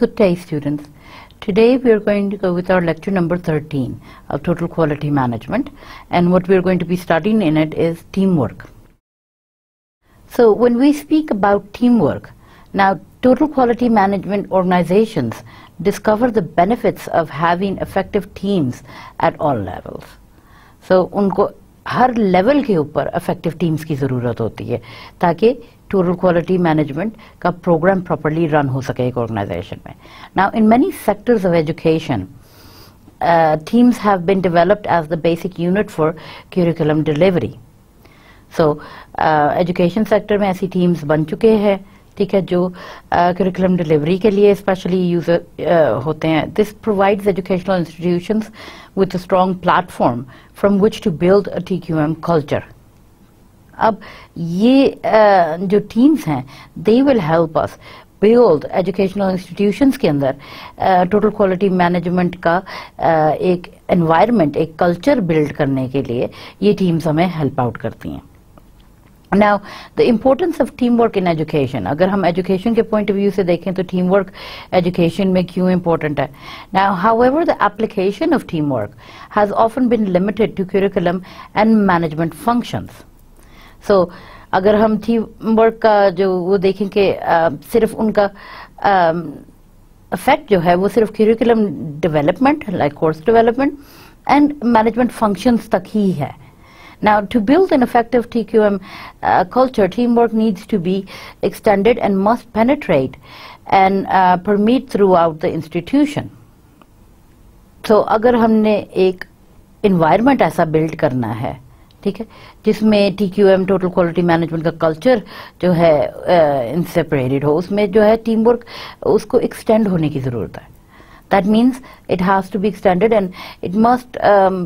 Good day, students. Today we are going to go with our lecture number 13 of Total Quality Management, and what we are going to be studying in it is teamwork. So, when we speak about teamwork, now Total Quality Management organizations discover the benefits of having effective teams at all levels. So, उनको हर level के ऊपर effective teams की ज़रूरत होती है ताकि total quality management का programme properly run हो सके एक ऑर्गेनाइजेशन में now in many sectors of education teams have been developed as the basic unit for curriculum delivery. So, education sector में ऐसी टीम्स बन चुके हैं ठीक है जो करिकुलम uh, डिलीवरी के लिए स्पेशली uh, होते हैं this provides educational institutions with a strong platform from which to build a TQM culture अब ये जो टीम्स हैं they will help us build educational institutions के अंदर टोटल क्वालिटी मैनेजमेंट का uh, एक एनवायरनमेंट एक कल्चर बिल्ड करने के लिए ये टीम्स हमें हेल्प आउट करती हैं। Now the importance of team work in education अगर हम एजुकेशन के पॉइंट ऑफ़ व्यू से देखें तो टीम वर्क एजुकेशन में क्यों इंपॉर्टेंट है? Now however the application of team work has often been limited to curriculum and management functions so so, अगर हम थीम वर्क का जो वो देखें कि सिर्फ़ उनका इफ़ेक्ट जो है वो सिर्फ़ curriculum development like course development and management functions तक ही है Now, to build an effective TQM uh, culture, teamwork needs to be extended and must penetrate and uh, permeate throughout the institution. So, अगर हमने एक environment ऐसा build करना है ठीक है? जिसमें T Q M total quality management का कल्चर जो है इंसेपरेटेड हो उसमें जो है टीम वर्क उसको एक्सटेंड होने की ज़रूरत है। That means it has to be extended and it must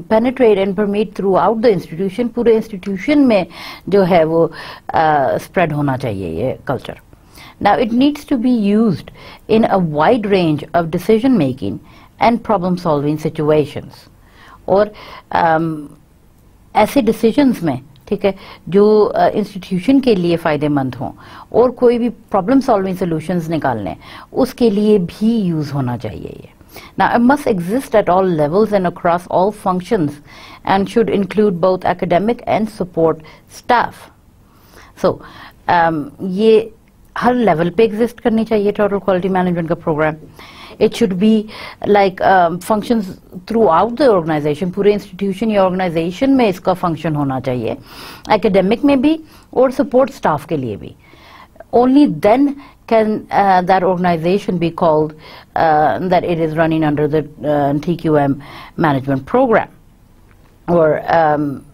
penetrate and permeate throughout the institution पूरे इंस्टीट्यूशन में जो है वो स्प्रेड uh, होना चाहिए ये culture now it needs to be use in a wide range of decision making and problem solving situations और um, ऐसे डिसीजंस में ठीक है जो इंस्टीट्यूशन के लिए फ़ायदेमंद हों और कोई भी प्रॉब्लम सॉल्विंग सोल्यूशंस निकालने उसके लिए भी यूज़ होना चाहिए ये Now, it must exist at all levels and across all functions and should include both and support staff. So, um, ये हर लेवल पे एग्जिस्ट करनी चाहिए टोटल क्वालिटी मैनेजमेंट का programme it should be like um, functions throughout the organization पूरे institution या organization में इसका function होना चाहिए academic में भी और support staff के लिए भी only then can uh, that organization be called uh, that it is running under the uh, TQM management program or um,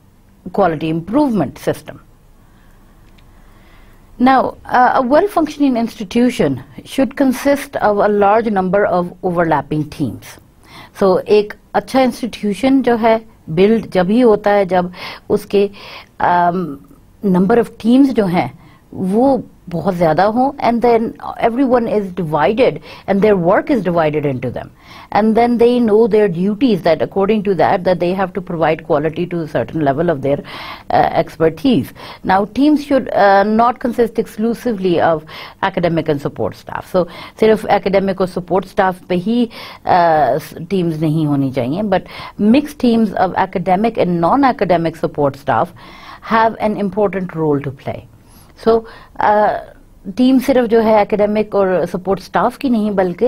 quality improvement system. Now, uh, a well-functioning institution should consist of a large number of overlapping teams. So, एक अच्छा institution जो है build जब ही होता है जब उसके um, number of teams जो हैं वो बहुत ज़्यादा हों and then everyone is divided and their work is divided into them and then they know their duties that according to that that they have to provide quality to a certain level of their uh, expertise now teams should uh, not consist exclusively of academic and support staff so सिर्फ़ academic और support staff पे ही uh, teams नहीं होनी चाहिए but mixed teams of academic and non-academic support staff have an important role to play so team uh, सिर्फ़ जो है academic और सपोर्ट स्टाफ की नहीं बल्कि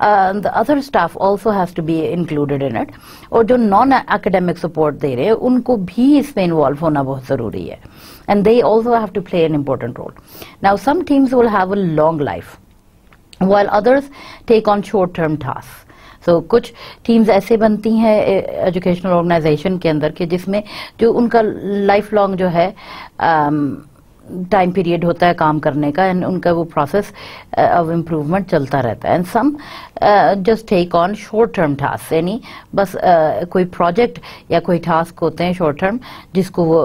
the other staff also has to be included in it और जो non academic support दे रहे हैं उनको भी इसमें इन्वॉल्व होना बहुत ज़रूरी है। And they also have to play an important role now some teams will have a long life while others take on short term task so कुछ टीम्स ऐसे बनती हैं एजुकेशनल ऑर्गेनाइजेशन के अंदर के जिसमें जो उनका लाइफ लॉन्ग जो है um, टाइम पीरियड होता है काम करने का एंड उनका वो प्रोसेस ऑफ़ इम्प्रूवमेंट चलता रहता है. And some just take on short term task यानी बस uh, कोई प्रोजेक्ट या कोई टास्क होते हैं शॉर्ट टर्म जिसको वो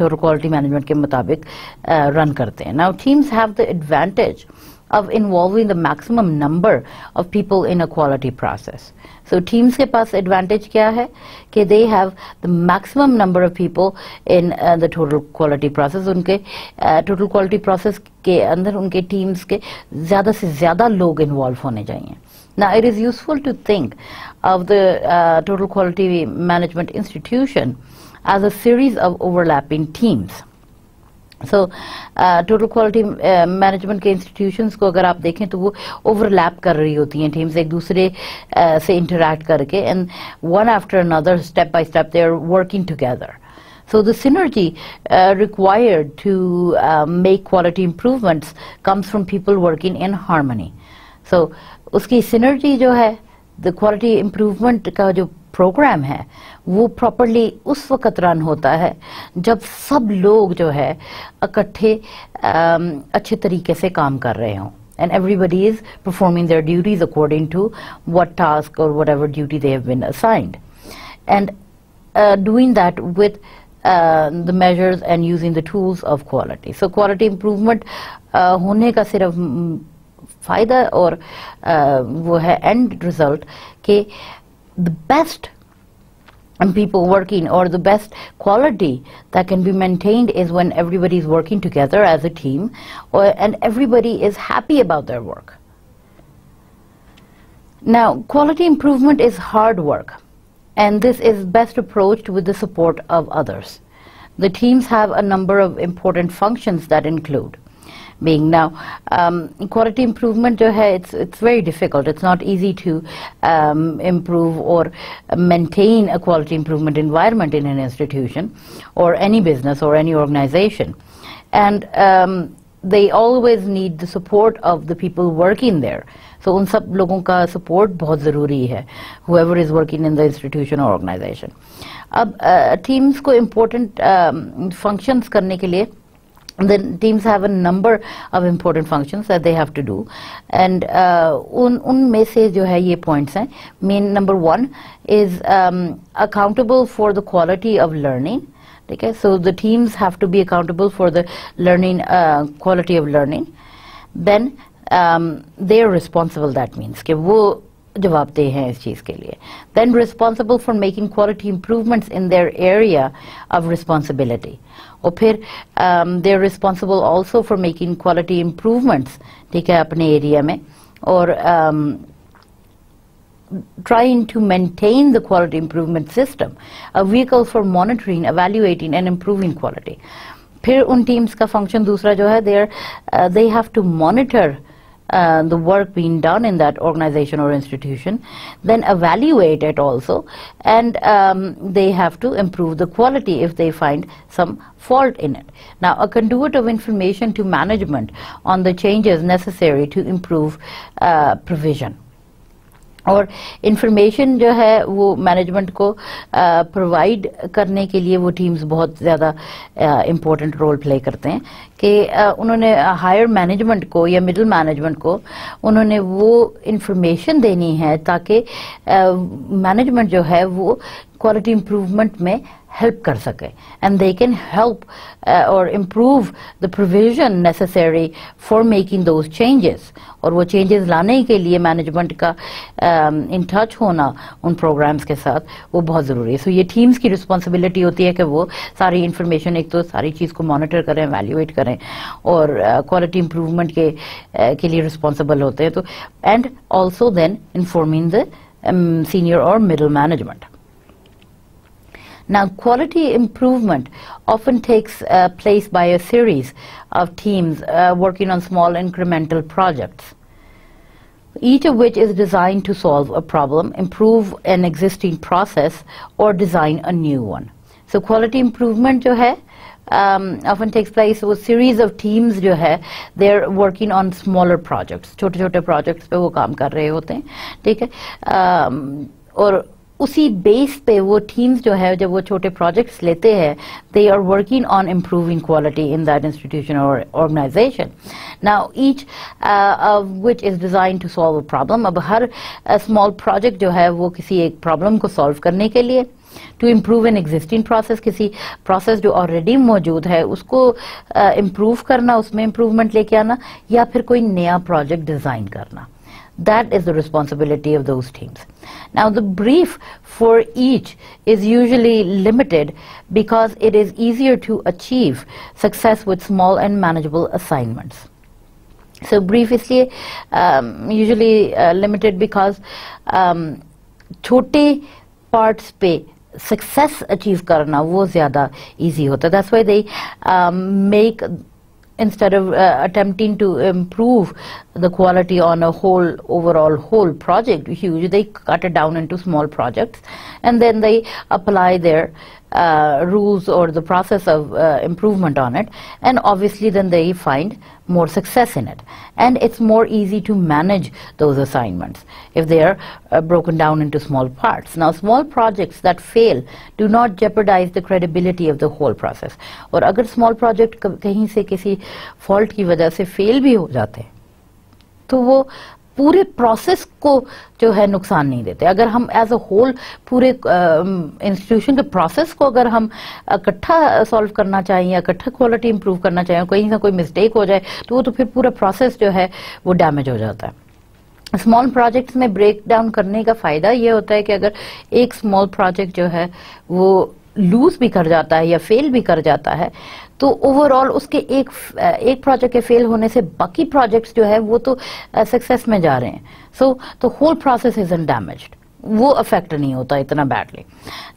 थोड़ा क्वालिटी मैनेजमेंट के मुताबिक रन uh, करते हैं. Now teams have the advantage of involving the maximum number of people in a quality process. So teams के पास advantage क्या है कि they have the maximum number of people in uh, the total quality process. उनके uh, total quality process के अंदर उनके teams के ज़्यादा से ज़्यादा लोग involve होने चाहिए. Now it is useful to think of the uh, total quality management institution as a series of overlapping teams. So total quality management के इंस्टीट्यूशन को अगर आप देखें तो वो ओवरलैप कर रही होती हैं टीम्स एक दूसरे uh, से इंटरेक्ट करके and one after another step by step they are working together so the synergy required to make quality improvement comes from people working in harmony so उसकी सिनर्जी जो है द क्वालिटी इम्प्रूवमेंट का जो programme है वो properly उस वक्त run होता है, जब सब लोग जो है, इकट्ठे अच्छे तरीके से काम कर रहे हों। And everybody is performing their duties according to what task और whatever duty they have been assigned and doing that with the measures and using the tools of quality so quality improvement होने का सिर्फ़ फ़ायदा और uh, वो है एंड result के the best people working or the best quality that can be maintained is when everybody is working together as a team or, and everybody is happy about their work. Now, quality improvement is hard work, and this is best approached with the support of others. The teams have a number of important functions that include being. Now, um, quality improvement jo hai, it's, it's very difficult. It's not easy to um, improve or maintain a quality improvement environment in an institution or any business or any organization. And um, they always need the support of the people working there. So उन सब लोगों का support बहुत ज़रूरी है whoever is working in the institution or organization. अब uh, teams को important um, functions करने के लिए the teams have a number of important functions that they have to do and uh, un unme se jo hai ye points hain main number 1 is um, accountable for the quality of learning okay so the teams have to be accountable for the learning uh, quality of learning then um, they are responsible that means कि वो जवाबदेह हैं इस चीज़ के लिए then responsible for making quality improvements in their area of responsibility और फिर they are responsible also for making quality improvements ठीक है अपने एरिया में और um, trying to maintain the quality improvement system, a vehicle for monitoring, evaluating and improving quality. फिर उन teams का फंक्शन दूसरा जो है there they have to monitor uh, the work being done in that organization or institution, then evaluate it also, and um, they have to improve the quality if they find some fault in it. Now, a conduit of information to management on the changes necessary to improve uh, provision. और information जो है वो management को provide करने के लिए वो teams बहुत ज़्यादा इम्पोर्टेंट रोल प्ले करते हैं कि उन्होंने हायर मैनेजमेंट को या मिडिल मैनेजमेंट को उन्होंने वो इंफॉर्मेशन देनी है ताकि मैनेजमेंट जो है वो क्वालिटी इम्प्रूवमेंट में kar sake. And they can help uh, or improve the provision necessary for making those changes. और वो चेंजेस लाने के लिए मैनेजमेंट का इन um, टच होना उन प्रोग्राम्स के साथ वो बहुत ज़रूरी है। सो so ये टीम्स की रिस्पॉन्सिबिलिटी होती है कि वो सारी इन्फॉर्मेशन एक तो सारी चीज़ को मॉनिटर करें वैल्यूएट करें और क्वालिटी uh, इम्प्रूवमेंट के uh, के लिए रिस्पॉन्सिबल होते हैं। तो and also then informing the senior और middle management Now, quality improvement often takes uh, place by a series of teams uh, working on small incremental projects, each of which is designed to solve a problem, improve an existing process, or design a new one. So, quality improvement जो है um, often takes place with series of teams जो है they're working on smaller projects छोटे छोटे projects पे वो काम कर रहे होते हैं ठीक है um, और उसी बेस पे वो टीम्स जो है जब वो छोटे प्रोजेक्ट्स लेते हैं they are working on improving quality in that institution और organisation now each which is design to solve a problem अब हर स्मॉल uh, प्रोजेक्ट जो है वो किसी एक प्रॉब्लम को सॉल्व करने के लिए to improve an existing process किसी प्रोसेस जो ऑलरेडी मौजूद है उसको इम्प्रूव uh, करना उसमें इम्प्रूवमेंट लेके आना या फिर कोई नया प्रोजेक्ट डिज़ाइन करना। That is the responsibility of those teams. Now, the brief for each is usually limited because it is easier to achieve success with small and manageable assignments. So, brief is um, usually uh, limited because um, छोटे parts पे success achieve करना वो ज़्यादा easy होता That's why they um, make instead of uh, attempting to improve the quality on a whole overall whole project huge they cut it down into small projects and then they apply their uh, rules or the process of uh, improvement on it. And obviously then they find more success in it. And it's more easy to manage those assignments if they are uh, broken down into small parts. Now small projects that fail do not jeopardize the credibility of the whole process. or agar small project kahin se kisi fault ki wajah se fail bhi ho jate to wo पूरे process को जो है नुकसान नहीं देते। अगर हम as a whole पूरे इंस्टीट्यूशन के प्रोसेस को अगर हम इकट्ठा सॉल्व करना चाहें या इकट्ठा क्वालिटी इंप्रूव करना चाहें, कहीं ना कोई मिस्टेक हो जाए तो वो तो फिर पूरा प्रोसेस जो है वो डैमेज हो जाता है। स्मॉल प्रोजेक्ट्स में ब्रेक डाउन करने का फ़ायदा ये होता है कि अगर एक स्मॉल प्रोजेक्ट जो है वो लूज भी कर जाता है या फेल भी कर जाता है तो ओवरऑल उसके एक एक प्रोजेक्ट के फेल होने से बाकी प्रोजेक्ट्स जो है, वो तो सक्सेस में जा रहे हैं। So the whole process is in damaged वो अफेक्ट नहीं होता इतना badly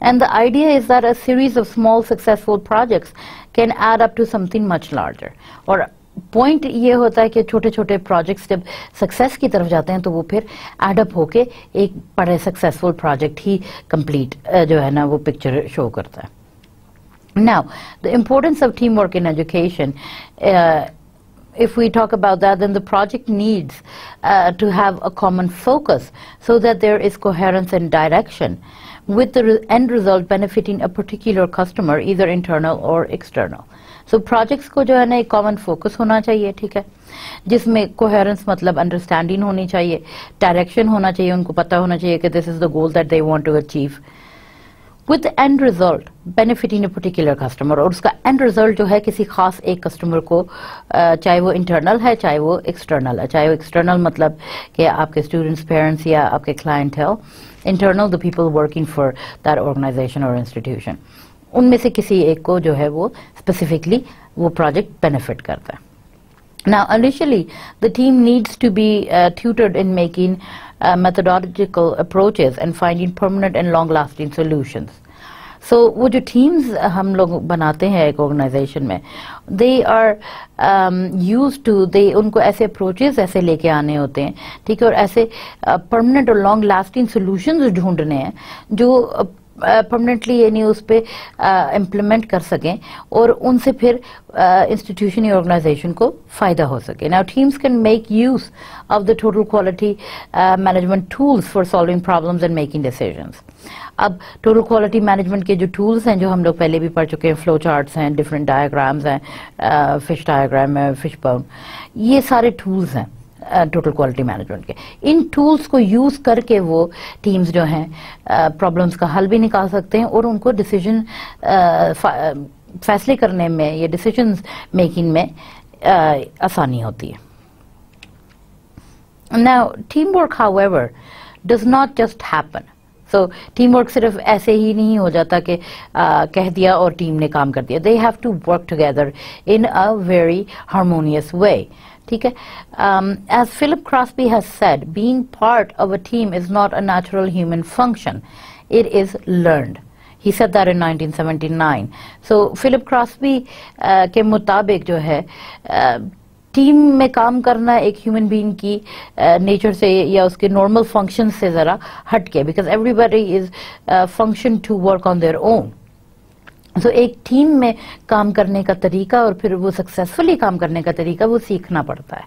and the idea is that a series of small successful projects can add up to something much larger और पॉइंट ये होता है कि छोटे छोटे प्रोजेक्ट्स जब सक्सेस की तरफ़ जाते हैं तो वो फिर एडअप होके एक बड़े सक्सेसफुल प्रोजेक्ट ही कंप्लीट जो है ना, वो पिक्चर शो करता है। Now, the importance of teamwork in education, uh, if we talk about that, then the project needs uh, to have a common focus so that there is coherence and direction with the re end result benefiting a particular customer, either internal or external. So projects को जो है ना एक common focus होना चाहिए ठीक है जिसमें coherence मतलब understanding होनी चाहिए direction होना चाहिए उनको पता होना चाहिए कि this is the goal that they want to achieve With end result benefiting a particular customer और उसका एंड रिज़ल्ट जो है किसी खास एक कस्टमर को चाहे वो इंटरनल है चाहे वो एक्सटर्नल है। चाहे वो एक्सटर्नल मतलब कि आपके स्टूडेंट्स पेरेंट्स या आपके क्लाइंट है internal the people working for that organisation और इंस्टीट्यूशन उनमें से किसी एक को जो है वो स्पेसिफिकली वो प्रोजेक्ट बेनिफिट करता है। Now, initially, the team needs to be uh, tutored in making uh, methodological approaches and finding permanent and long-lasting solutions. So so, वो जो टीम्स हम लोग बनाते हैं एक ऑर्गेनाइजेशन में दे आर यूज़ टू दे उनको ऐसे अप्रोचेस ऐसे लेके आने होते हैं ठीक है और ऐसे परमानेंट uh, और लॉन्ग लास्टिंग सॉल्यूशंस ढूँढने हैं जो परमानेंटली यानी उस पर इम्प्लीमेंट कर सकें और उनसे फिर इंस्टीट्यूशन या ऑर्गेनाइजेशन को फ़ायदा हो सके। Now teams can make use of the total quality management tools for solving problems and making decisions अब टोटल क्वालिटी मैनेजमेंट के जो टूल्स हैं, जो हम लोग पहले भी पढ़ चुके हैं फ्लो चार्ट्स हैं डिफरेंट डायग्राम्स हैं फ़िश डायग्राम है फ़िश बाउंड ये सारे टूल्स हैं। टोटल क्वालिटी मैनेजमेंट के। इन टूल्स को यूज़ करके वो टीम्स जो हैं प्रॉब्लम्स का हल भी निकाल सकते हैं और उनको डिसीज़न फैसले करने में या डिसीज़न मेकिंग में आसानी होती है। Now team work however does not just happen so team work सिर्फ़ ऐसे ही नहीं हो जाता कि कह दिया और टीम ने काम कर दिया। They have to work together in a very harmonious way ठीक है? As Philip Crosby has said being part of a team is not a natural human function it is learned he said that in 1979 so philip crosby uh, के मुताबिक जो है team uh, में काम करना एक ह्यूमन बीइंग की nature uh, से या उसके नॉर्मल फ़ंक्शन से जरा हट के because everybody is function to work on their own तो एक टीम में काम करने का तरीका और फिर वो सक्सेसफुली काम करने का तरीका वो सीखना पड़ता है।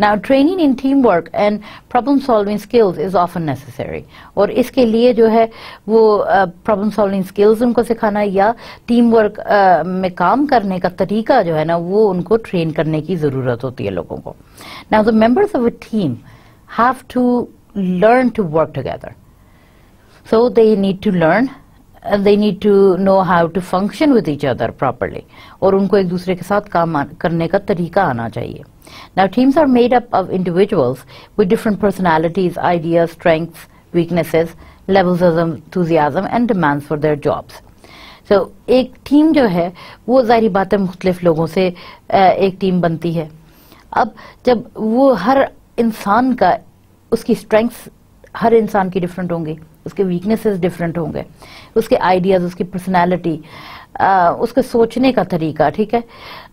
Now training in team work and problem solving skills is often necessary और इसके लिए जो है वो प्रॉब्लम सॉल्विंग स्किल्स उनको सिखाना या टीम वर्क uh, में काम करने का तरीका जो है ना वो उनको ट्रेन करने की ज़रूरत होती है लोगों को। Now the members of a team have to learn to work together so they need to learn they need to know how to function with each other properly और उनको एक दूसरे के साथ काम करने का तरीका आना चाहिए Now teams are made up of individuals with different personalities, ideas, strengths, weaknesses, levels of enthusiasm and demands for their jobs. So एक टीम जो है वो ज़ाहिर बात है मुख्तलिफ़ लोगों से एक टीम बनती है अब जब वो हर इंसान का उसकी स्ट्रेंथ्स हर इंसान की डिफरेंट होंगी उसके वीकनेसेस डिफरेंट होंगे उसके आइडियाज़ उसकी पर्सनैलिटी उसके सोचने का तरीका ठीक है?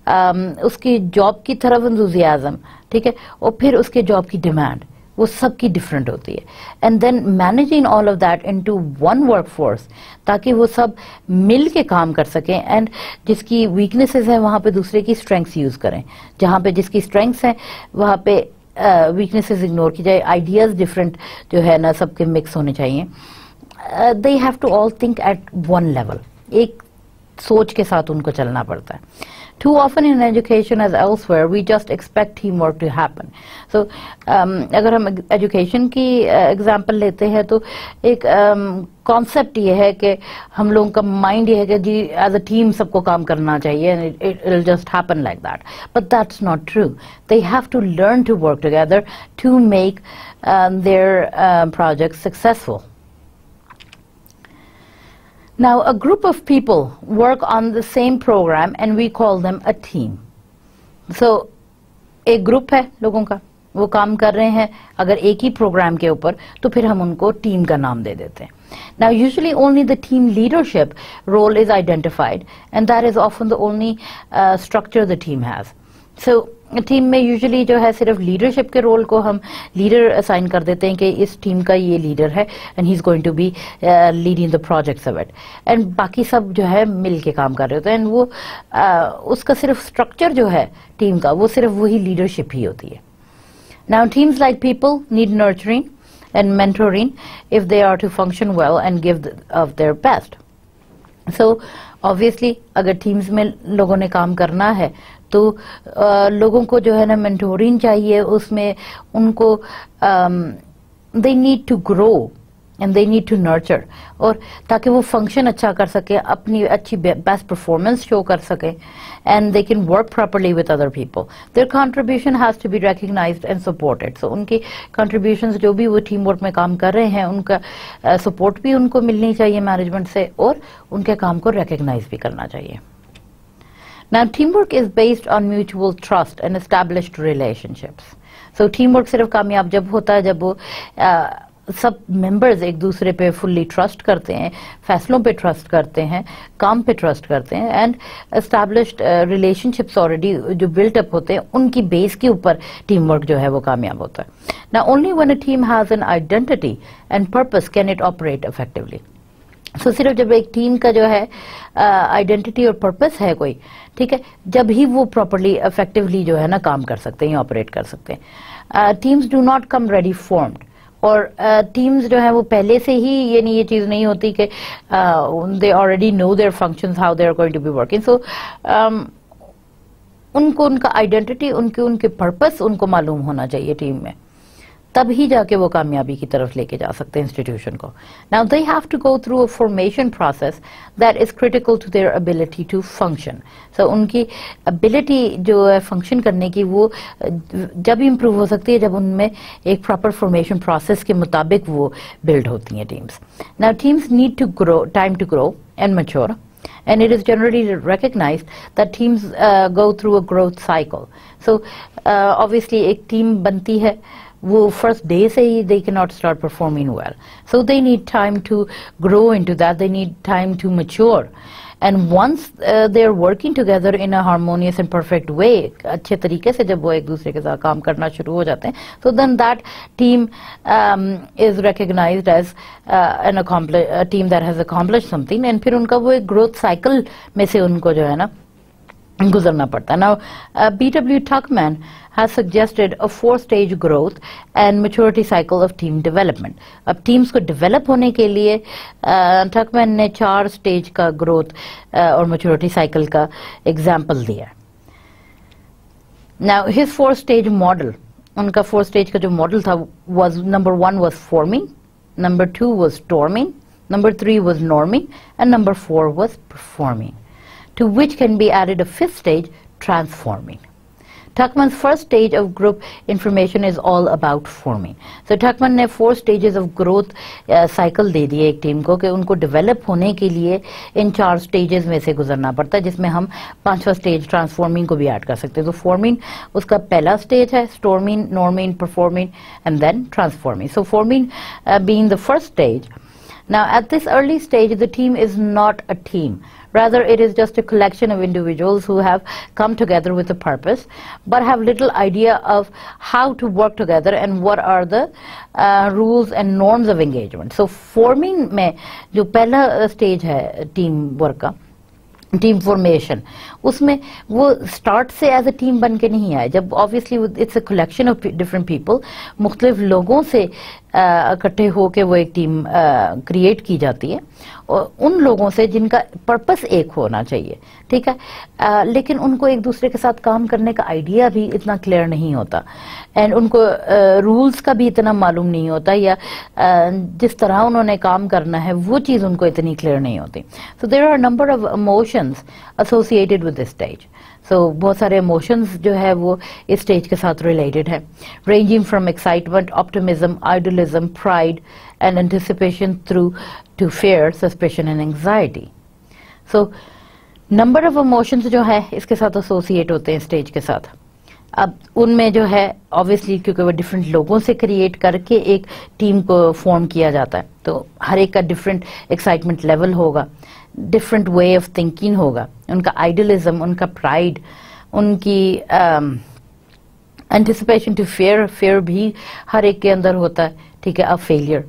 आ, उसकी जॉब की तरफ़ इंतुजियाजम ठीक है? और फिर उसके जॉब की डिमांड वो सबकी डिफरेंट होती है। And then managing all of that into one work force ताकि वो सब मिल के काम कर सकें एंड जिसकी वीकनेसेस हैं वहाँ पे दूसरे की स्ट्रेंथ्स यूज़ करें। जहाँ पे जिसकी स्ट्रेंथ्स हैं वहाँ पे वीकनेसेस इग्नोर की जाए आइडियाज़ डिफरेंट जो है ना, सबके मिक्स होने चाहिए। They have to all think at one level एक सोच के साथ उनको चलना पड़ता है। Too often in education as elsewhere, we just expect teamwork to happen. So, um, अगर हम education की example लेते हैं तो एक concept ये है कि हम लोगों का mind ये है कि जी as a team सबको काम करना चाहिए and it, it will just happen like that. But that's not true. They have to learn to work together to make um, their um, projects successful. Now, a group of people work on the same program and we call them a team. So, एक group है लोगों का वो काम कर रहे हैं अगर एक ही प्रोग्राम के ऊपर तो फिर हम उनको टीम का नाम दे देते हैं Now, usually only the team leadership role is identified, and that is often the only uh, structure the team So, team में यूजुअली जो है सिर्फ़ लीडरशिप के रोल को हम लीडर असाइन कर देते हैं कि इस टीम का ये लीडर है and he is going to be leading the project of it and बाकी सब जो है मिल के काम कर रहे होते हैं एंड वो uh, उसका सिर्फ़ स्ट्रक्चर जो है टीम का वो सिर्फ़ वही लीडरशिप ही होती है now teams like people need nurturing mentoring if they are to function well and give the, of their best. So obviously अगर टीम्स में लोगों ने काम करना है तो आ, लोगों को जो है ना मेंटोरिंग चाहिए उसमें उनको they need to grow and they need to nurture और ताकि वो फ़ंक्शन अच्छा कर सके अपनी अच्छी बेस्ट परफॉर्मेंस शो कर सके and they can work properly with other people their contribution has to be recognised and supported so उनकी कंट्रीब्यूशन जो भी वो टीम वर्क में काम कर रहे हैं उनका सपोर्ट भी उनको मिलनी चाहिए मैनेजमेंट से और उनके काम को रिकग्नाइज भी करना चाहिए। Now, teamwork is based on mutual trust and established relationships. So, teamwork सिर्फ़ कामयाब जब होता है जब वो सब मेंबर्स एक दूसरे पे फुल्ली ट्रस्ट करते हैं फैसलों पे ट्रस्ट करते हैं काम पे ट्रस्ट करते हैं एंड एस्टैब्लिश्ड रिलेशनशिप्स ऑलरेडी जो बिल्ट अप होते हैं उनकी बेस के ऊपर टीम वर्क जो है वो कामयाब होता है ना only when a team has an identity and purpose can it operate effectively so so, सिर्फ़ जब एक टीम का जो है आइडेंटिटी और पर्पस है कोई ठीक है जब ही वो प्रॉपरली इफेक्टिवली जो है ना काम कर सकते हैं ऑपरेट कर सकते हैं। Teams do not come ready formed और टीम्स uh, जो है वो पहले से ही ये नहीं ये चीज़ नहीं होती कि they already know their functions how they are going to be working so उनको उनका आइडेंटिटी उनके उनके पर्पस उनको मालूम होना चाहिए टीम में। तब ही जाके वो कामयाबी की तरफ़ लेके जा सकते हैं इंस्टीट्यूशन को। Now they have to go through a formation process that is critical to their ability to function so उनकी एबिलिटी जो है फ़ंक्शन करने की वो जब इंप्रूव हो सकती है जब उनमें एक प्रॉपर फॉर्मेशन प्रोसेस के मुताबिक वो बिल्ड होती हैं teams now teams need to grow time to grow and mature and it is generally recognized that teams uh, go through a growth cycle. So uh, obviously एक team बनती है वो first day say they cannot start performing well. So they need time to grow into that. They need time to mature. And once uh, they're working together in a harmonious and perfect way, अच्छे तरीके से जब वो एक दूसरे के साथ काम करना शुरू हो जाते हैं, so then that team um, is recognized as uh, an accomplished a team that has accomplished something, and फिर उनका वो एक growth cycle में से उनको जो है ना गुजरना पड़ता है now uh, B.W. Tuckman has suggested a four stage growth and maturity cycle of team development अब teams को develop होने के लिए Tuckman ने चार stage का growth uh, और maturity cycle का example दिया now his four stage model उनका four stage का जो model था was number one was forming number two was storming number 3 was norming, and number 4 was performing, to which can be added a fifth stage, transforming. Tuckman's first stage of group information is all about forming. So Tuckman ने four stages of growth uh, cycle दे दिए एक team को कि उनको develop होने के लिए इन चार stages में से गुजरना पड़ता है जिसमें हम पांचवा stage transforming को भी ऐड कर सकते हैं तो forming उसका पहला stage है storming, norming, performing and then transforming. So forming uh, being the first stage. Now at this early stage the team is not a team. Rather, it is just a collection of individuals who have come together with a purpose, but have little idea of how to work together and what are the uh, rules and norms of engagement. So, forming में जो पहला stage है team work का team formation उसमें वो start से as a team बन के नहीं आए जब obviously it's a collection of different people मुख्तलिफ लोगों से इकट्ठे होकर वो एक टीम क्रिएट की जाती है। और उन लोगों से जिनका पर्पस एक होना चाहिए ठीक है? आ, लेकिन उनको एक दूसरे के साथ काम करने का आइडिया भी इतना क्लियर नहीं होता। एंड उनको रूल्स का भी इतना मालूम नहीं होता या आ, जिस तरह उन्होंने काम करना है वो चीज़ उनको इतनी क्लियर नहीं होती। So there are number of emotions associated with this stage so so, बहुत सारे इमोशंस जो है वो इस स्टेज के साथ रिलेटेड है। Ranging from excitement optimism idealism pride and anticipation through to fear suspicion and anxiety so number of emotions जो है इसके साथ एसोसिएट होते हैं स्टेज के साथ। अब उनमें जो है ऑब्वियसली क्योंकि वो डिफरेंट लोगों से क्रिएट करके एक टीम को फॉर्म किया जाता है। तो हर एक का डिफरेंट एक्साइटमेंट लेवल होगा। डिफरेंट वे ऑफ़ थिंकिंग होगा। उनका आइडियलिज्म उनका प्राइड उनकी एंटिसिपेशन टू फेयर फेयर भी हर एक के अंदर होता है, ठीक है अ फेलियर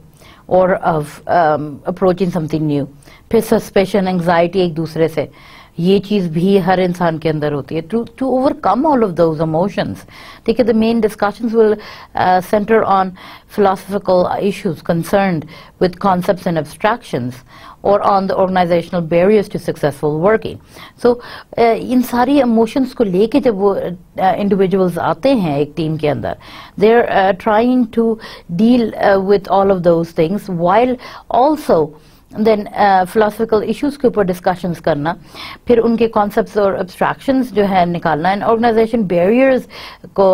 और अप्रोचिंग समथिंग न्यू फिर सस्पेशन एंग्जाइटी एक दूसरे से। ये चीज़ भी हर इंसान के अंदर होती है to to overcome all of those emotions ठीक है the main discussion will centre on philosophical issues concern with concept and abstraction और on the organisational barriers to successful working so इन सारी इमोशंस को लेके जब वो इंडिविजुअल्स uh, आते हैं एक टीम के अंदर they are trying to deal with all of those things while also then philosophical issues के ऊपर डिस्कशंस करना फिर उनके कॉन्सेप्ट्स और एब्स्ट्रैक्शंस जो है निकालना एंड ऑर्गेनाइजेशन बैरियर्स को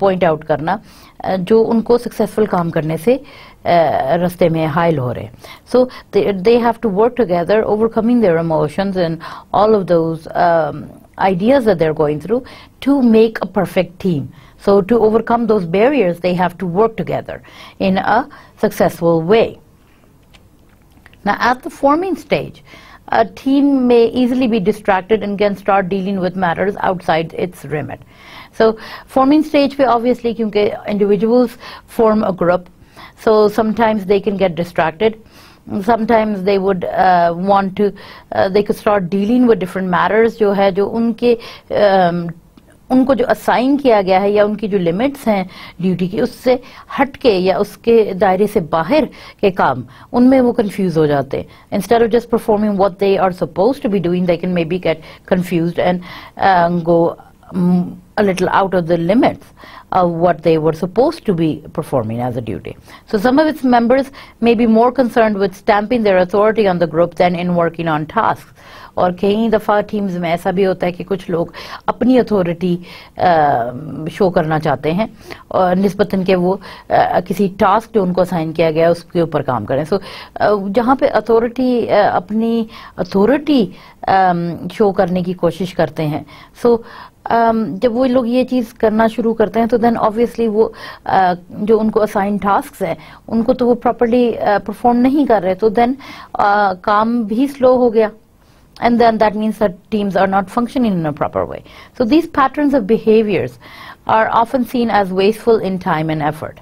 पॉइंट uh, आउट करना uh, जो उनको सक्सेसफुल काम करने से रस्ते में हाइल हो रहे so they have to work together overcoming their emotions and all of those ideas that they're going through to make a perfect team. So to overcome those barriers, they have to work together in a successful way. Now, at the forming stage, a team may easily be distracted and can start dealing with matters outside its remit. So, forming stage, we obviously, because individuals form a group, so sometimes they can get distracted. Sometimes they would uh, want to, uh, they could start dealing with different matters जो है जो उनके um, उनको जो assign किया गया है या उनकी जो लिमिट्स हैं ड्यूटी की उससे हट के या उसके दायरे से बाहर के काम उनमें वो कंफ्यूज हो जाते हैं instead of just performing what they are suppose to be doing they can may be get confuse and go a little out of the limits of what they were supposed to be performing as a duty. So some of its members may be more concerned with stamping their authority on the group than in working on tasks. और कई दफ़ा teams में ऐसा भी होता है कि कुछ लोग अपनी अथॉरिटी शो करना चाहते हैं और नस्बता के वो आ, किसी टास्क जो उनको असाइन किया गया है उसके ऊपर काम करें। सो जहाँ पे अथॉरिटी अपनी अथॉरिटी शो करने की कोशिश करते हैं। सो Um, जब वो लोग ये चीज़ करना शुरू करते हैं तो देन ऑब्वियसली वो जो उनको असाइन टास्क हैं उनको तो वो प्रॉपरली परफॉर्म नहीं कर रहे तो देन काम भी स्लो हो गया। and then that means that teams are not functioning in a proper way. So these patterns of behaviors are often seen as wasteful in time and effort.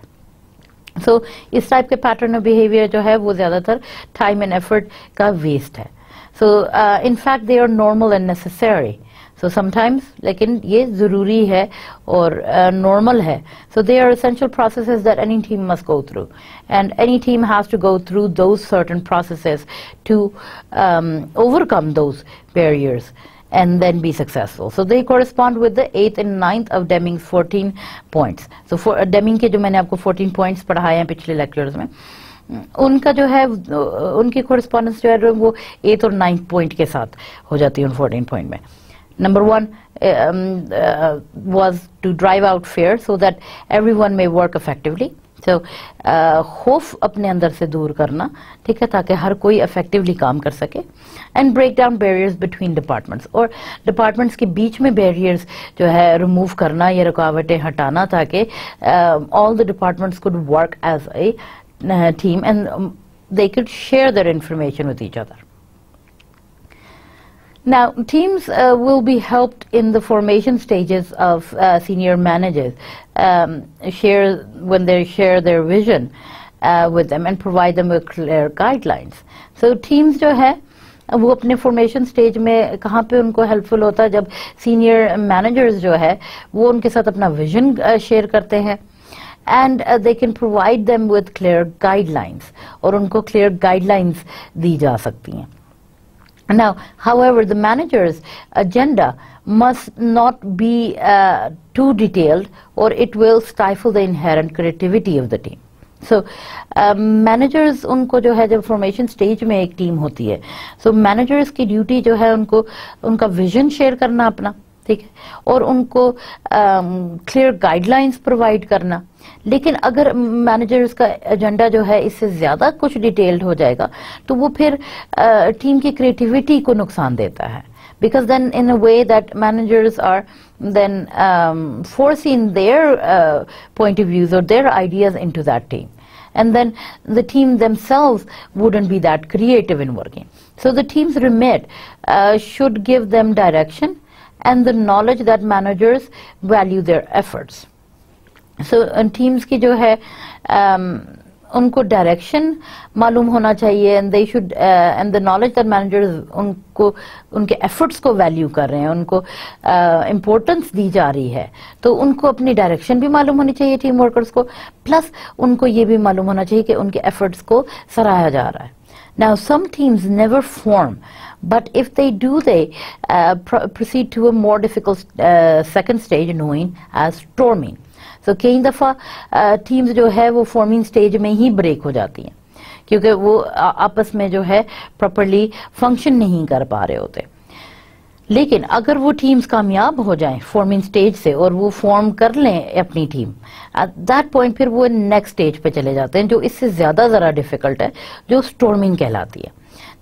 So इस type के pattern of behavior जो है वो ज़्यादातर time and effort का waste है. So uh, in fact they are normal and necessary. So sometimes लेकिन ये ज़रूरी है और normal है. So they are essential processes that any team must go through. And any team has to go through those certain processes to um, overcome those barriers and then be successful. So they correspond with the eighth and ninth of Deming's 14 points. So for uh, Deming के जो मैंने आपको 14 points पढ़ाए हैं पिछले lectures में उनका जो है उनकी कोरिस्पॉन्डेंस जो है वो एथ और नाइन्थ पॉइंट के साथ हो जाती है उन फोर्टीन पॉइंट में Number one was to drive out fear so that everyone may work effectively so uh, खौफ अपने अंदर से दूर करना ठीक है ताकि हर कोई इफेक्टिवली काम कर सके and break down barriers between departments और डिपार्टमेंट्स के बीच में बैरियर्स जो है रिमूव करना या रुकावटें हटाना ताकि all the departments could work as a team and um, they could share their information with each other. Now, teams uh, will be helped in the formation stages of uh, senior managers, um, share when they share their vision uh, with them and provide them with clear guidelines. So, teams जो है वो अपने formation stage में कहाँ पे उनको helpful होता है जब सीनियर मैनेजर्स जो है वो उनके साथ अपना विजन शेयर करते हैं and uh, they can provide them with clear guidelines और उनको clear guidelines दी जा सकती हैं now however the manager's agenda must not be uh, too detailed or it will stifle the inherent creativity of the team so managers उनको जो है जब formation stage में एक टीम होती है सो so, मैनेजर्स की ड्यूटी जो है उनको उनका विजन शेयर करना अपना ठीक है? और उनको क्लियर गाइडलाइंस प्रोवाइड करना। लेकिन अगर मैनेजर्स का एजेंडा जो है, इससे ज़्यादा कुछ डिटेल्ड हो जाएगा तो वो फिर टीम की क्रिएटिविटी को नुकसान देता है। Because then in a way that managers are then force in their point of views और their ideas into that team and then the team themselves wouldn't be that creative in working so the teams remit should give them direction and the knowledge that managers value their efforts. Teams uh, की जो है um, उनको direction मालूम होना चाहिए and they should and the knowledge that managers उनको उनके efforts को वैल्यू कर रहे हैं उनको इम्पोर्टेंस uh, दी जा रही है तो उनको अपनी डायरेक्शन भी मालूम होनी चाहिए टीम वर्कर्स को प्लस उनको ये भी मालूम होना चाहिए कि उनके एफर्ट्स को सराहा जा रहा है। Now, some teams never form, but if they do, they uh, pr proceed to a more difficult uh, second stage known as storming. सो कई दफ़ा टीम्स जो है वो फॉर्मिंग स्टेज में ही ब्रेक हो जाती हैं। क्योंकि वो आपस में जो है प्रॉपरली फ़ंक्शन नहीं कर पा रहे होते। लेकिन अगर वो टीम्स कामयाब हो जाएँ फॉर्मिंग स्टेज से और वो फॉर्म कर लें अपनी टीम एट दैट पॉइंट फिर वो नेक्स्ट स्टेज पे चले जाते हैं जो इससे ज़्यादा जरा डिफ़िकल्ट है जो स्टोर्मिंग कहलाती है।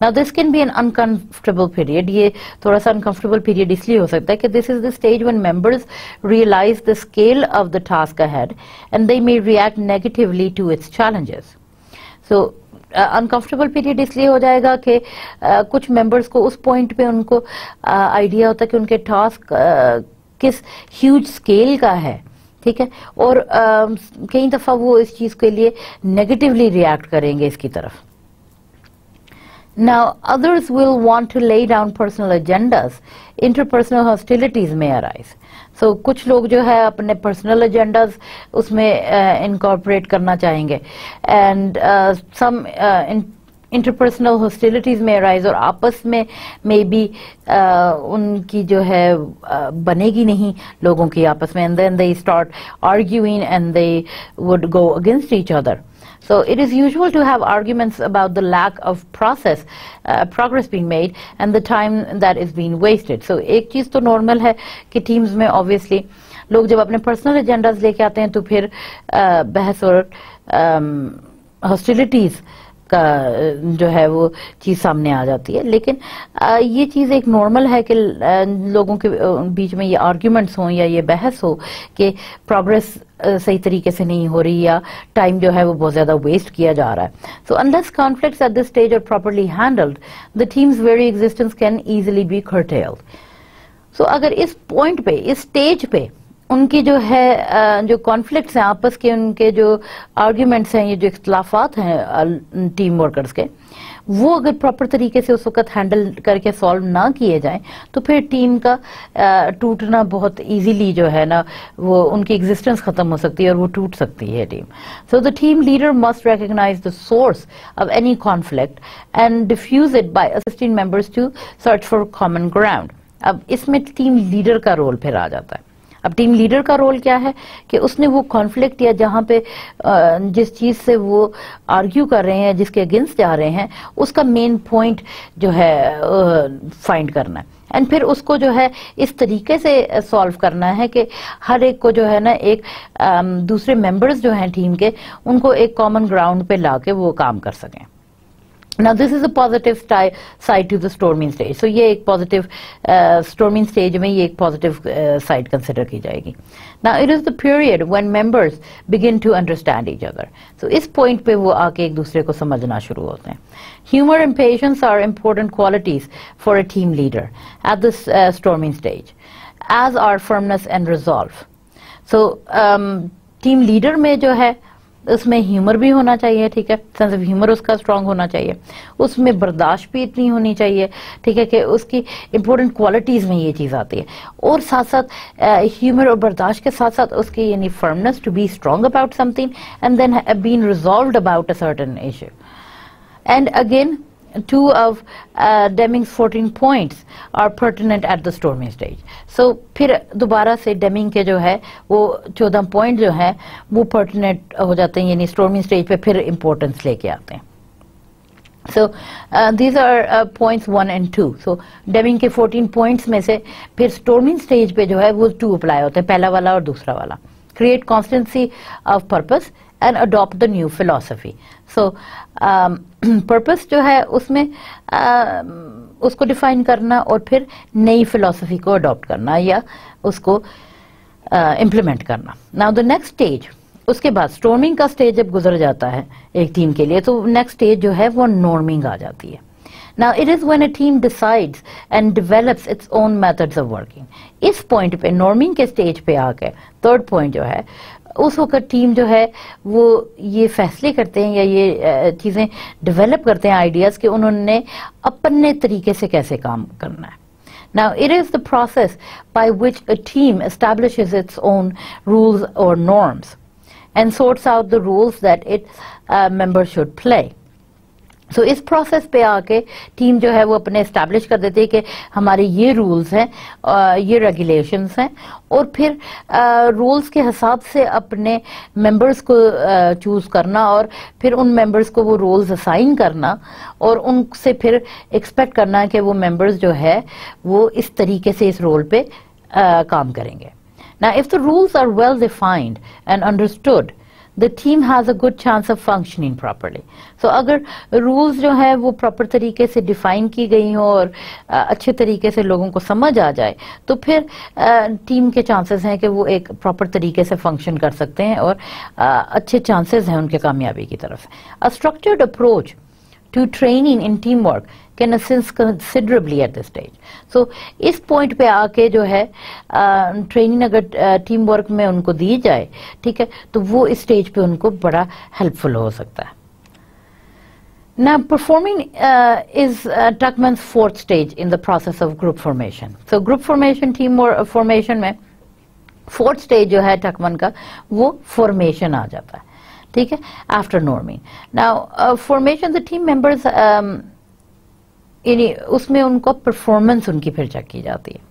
Now this can be an uncomfortable period. ये थोड़ा सा uncomfortable period इसलिए हो सकता है कि this is the stage when members realize the scale of the task ahead and they may react negatively to its challenges. So uncomfortable uh, period इसलिए हो जाएगा कि uh, कुछ मेंबर्स को उस पॉइंट पे उनको आइडिया uh, होता है कि उनके टास्क uh, किस ह्यूज स्केल का है ठीक है और uh, कई दफ़ा वो इस चीज़ के लिए नेगेटिवली रिएक्ट करेंगे इसकी तरफ़ Now, others will want to lay down personal agendas. Interpersonal hostilities may arise. So, कुछ लोग जो है अपने personal agendas उसमें uh, incorporate करना चाहेंगे and uh, some uh, in, interpersonal hostilities may arise और आपस में may be uh, उनकी जो है uh, बनेगी नहीं लोगों की आपस में and then they start arguing and they would go against each other. So it is usual to have arguments about the lack of process, uh, progress being made and the time that is being wasted. So एक चीज तो normal है कि teams में obviously लोग जब अपने personal agendas लेके आते हैं तो फिर uh, बहस और hostilities um, का जो है वो चीज सामने आ जाती है लेकिन आ, ये चीज एक नॉर्मल है कि लोगों के बीच में ये आर्ग्यूमेंट्स हो या ये बहस हो कि प्रोग्रेस सही तरीके से नहीं हो रही या टाइम जो है वो बहुत ज़्यादा वेस्ट किया जा रहा है। So unless conflicts at this stage are properly handled the teams very existence can easily be curtailed. So अगर इस पॉइंट पे, इस स्टेज पे उनकी जो है जो कॉन्फ्लिक्ट्स हैं, आपस के उनके जो आर्ग्यूमेंट्स हैं, ये जो इख्तलाफात हैं टीम वर्कर्स के वो अगर प्रॉपर तरीके से उस वक्त हैंडल करके सॉल्व ना किए जाएँ तो फिर टीम का टूटना बहुत इजीली जो है ना, वो उनकी एग्जिस्टेंस खत्म हो सकती है और वो टूट सकती है team so the team leader must recognise the source of any conflict and diffuse it by assisting members to search for common ground अब इसमें टीम लीडर का रोल फिर आ जाता है। अब टीम लीडर का रोल क्या है? कि उसने वो कॉन्फ्लिक्ट या जहाँ पे जिस चीज़ से वो आर्ग्यू कर रहे हैं, जिसके अगेंस्ट जा रहे हैं, उसका मेन पॉइंट जो है फाइंड करना है। एंड फिर उसको जो है, इस तरीके से सॉल्व करना है कि हर एक को जो है ना, एक दूसरे मेंबर्स जो हैं टीम के, उनको एक कॉमन ग्राउंड पे लाके वो काम कर सकें। Now this is a positive side to the storming stage. So ये एक positive uh, storming stage में ये एक positive uh, side consider की जाएगी. Now it is the period when members begin to understand each other. So इस point पे वो आके एक दूसरे को समझना शुरू होते हैं. Humor and patience are important qualities for a team leader at this uh, storming stage, as are firmness and resolve. So um, team leader में जो है उसमें ह्यूमर भी होना चाहिए, ठीक है? सेंस ऑफ़ ह्यूमर उसका स्ट्रांग होना चाहिए। उसमें बर्दाश्त भी इतनी होनी चाहिए, ठीक है, कि उसकी इंपॉर्टेंट क्वालिटीज में ये चीज़ आती है। और साथ साथ ह्यूमर और बर्दाश्त के साथ साथ उसकी यानी firmness to be strong about something and then been resolve about a certain issue and again two of uh, Deming's 14 points are pertinent at the storming stage. So फिर दोबारा से डेमिंग के जो है वो 14 पॉइंट जो है वो pertinent हो जाते हैं यानी storming stage पे फिर importance लेके आते हैं So uh, these are uh, points one and two. So Deming के 14 points में से फिर storming stage पे जो है वो two apply होते हैं पहला वाला और दूसरा वाला create constancy of purpose and adopt the new philosophy. So purpose जो है उसमें uh, उसको डिफाइन करना और फिर नई फिलोसफी को अडॉप्ट करना या उसको इम्प्लीमेंट uh, करना नाउ द नेक्स्ट स्टेज उसके बाद स्टोर्मिंग का स्टेज जब गुजर जाता है एक टीम के लिए तो नेक्स्ट स्टेज जो है वो नॉर्मिंग आ जाती है Now it is when a team decides and develops its own methods of working. इस पॉइंट पे नॉर्मिंग के स्टेज पे आके थर्ड पॉइंट जो है उस वक्त टीम जो है वो ये फैसले करते हैं या ये चीज़ें डेवलप करते हैं आइडियाज़ कि उन्होंने अपने तरीके से कैसे काम करना है Now, it is the process by which a team establishes its own rules or norms and sorts out the rules that its uh, members should play. So so, इस प्रोसेस पे आके टीम जो है वो अपने इस्टेब्लिश कर देती है कि हमारे ये रूल्स हैं ये रेगुलेशंस हैं और फिर रूल्स के हिसाब से अपने मेंबर्स को चूज़ करना और फिर उन मेंबर्स को वो रोल्स असाइन करना और उनसे फिर एक्सपेक्ट करना कि वो मेंबर्स जो है वो इस तरीके से इस रोल पे आ, काम करेंगे। ना if the rules are well defined and understood, the team has a good chance of functioning properly. So अगर rules जो है वो proper तरीके से define की गई हो और अच्छे तरीके से लोगों को समझ आ जाए तो फिर टीम के chances हैं कि वो एक proper तरीके से function कर सकते हैं और अच्छे chances हैं उनके कामयाबी की तरफ़ A structured approach to training in teamwork can assist considerably at this stage. So इस पॉइंट पे आके जो है ट्रेनिंग अगर टीम वर्क में उनको दी जाए ठीक है तो वो इस स्टेज पे उनको बड़ा हेल्पफुल हो सकता है Now, performing uh, is uh, Tuckman's fourth stage in the process of group formation. So, group formation, team formation में fourth stage जो है टकमन का वो formation आ जाता है ठीक है? After norming now formation the team members यानी उसमें उनको परफॉर्मेंस उनकी फिर चेक की जाती है।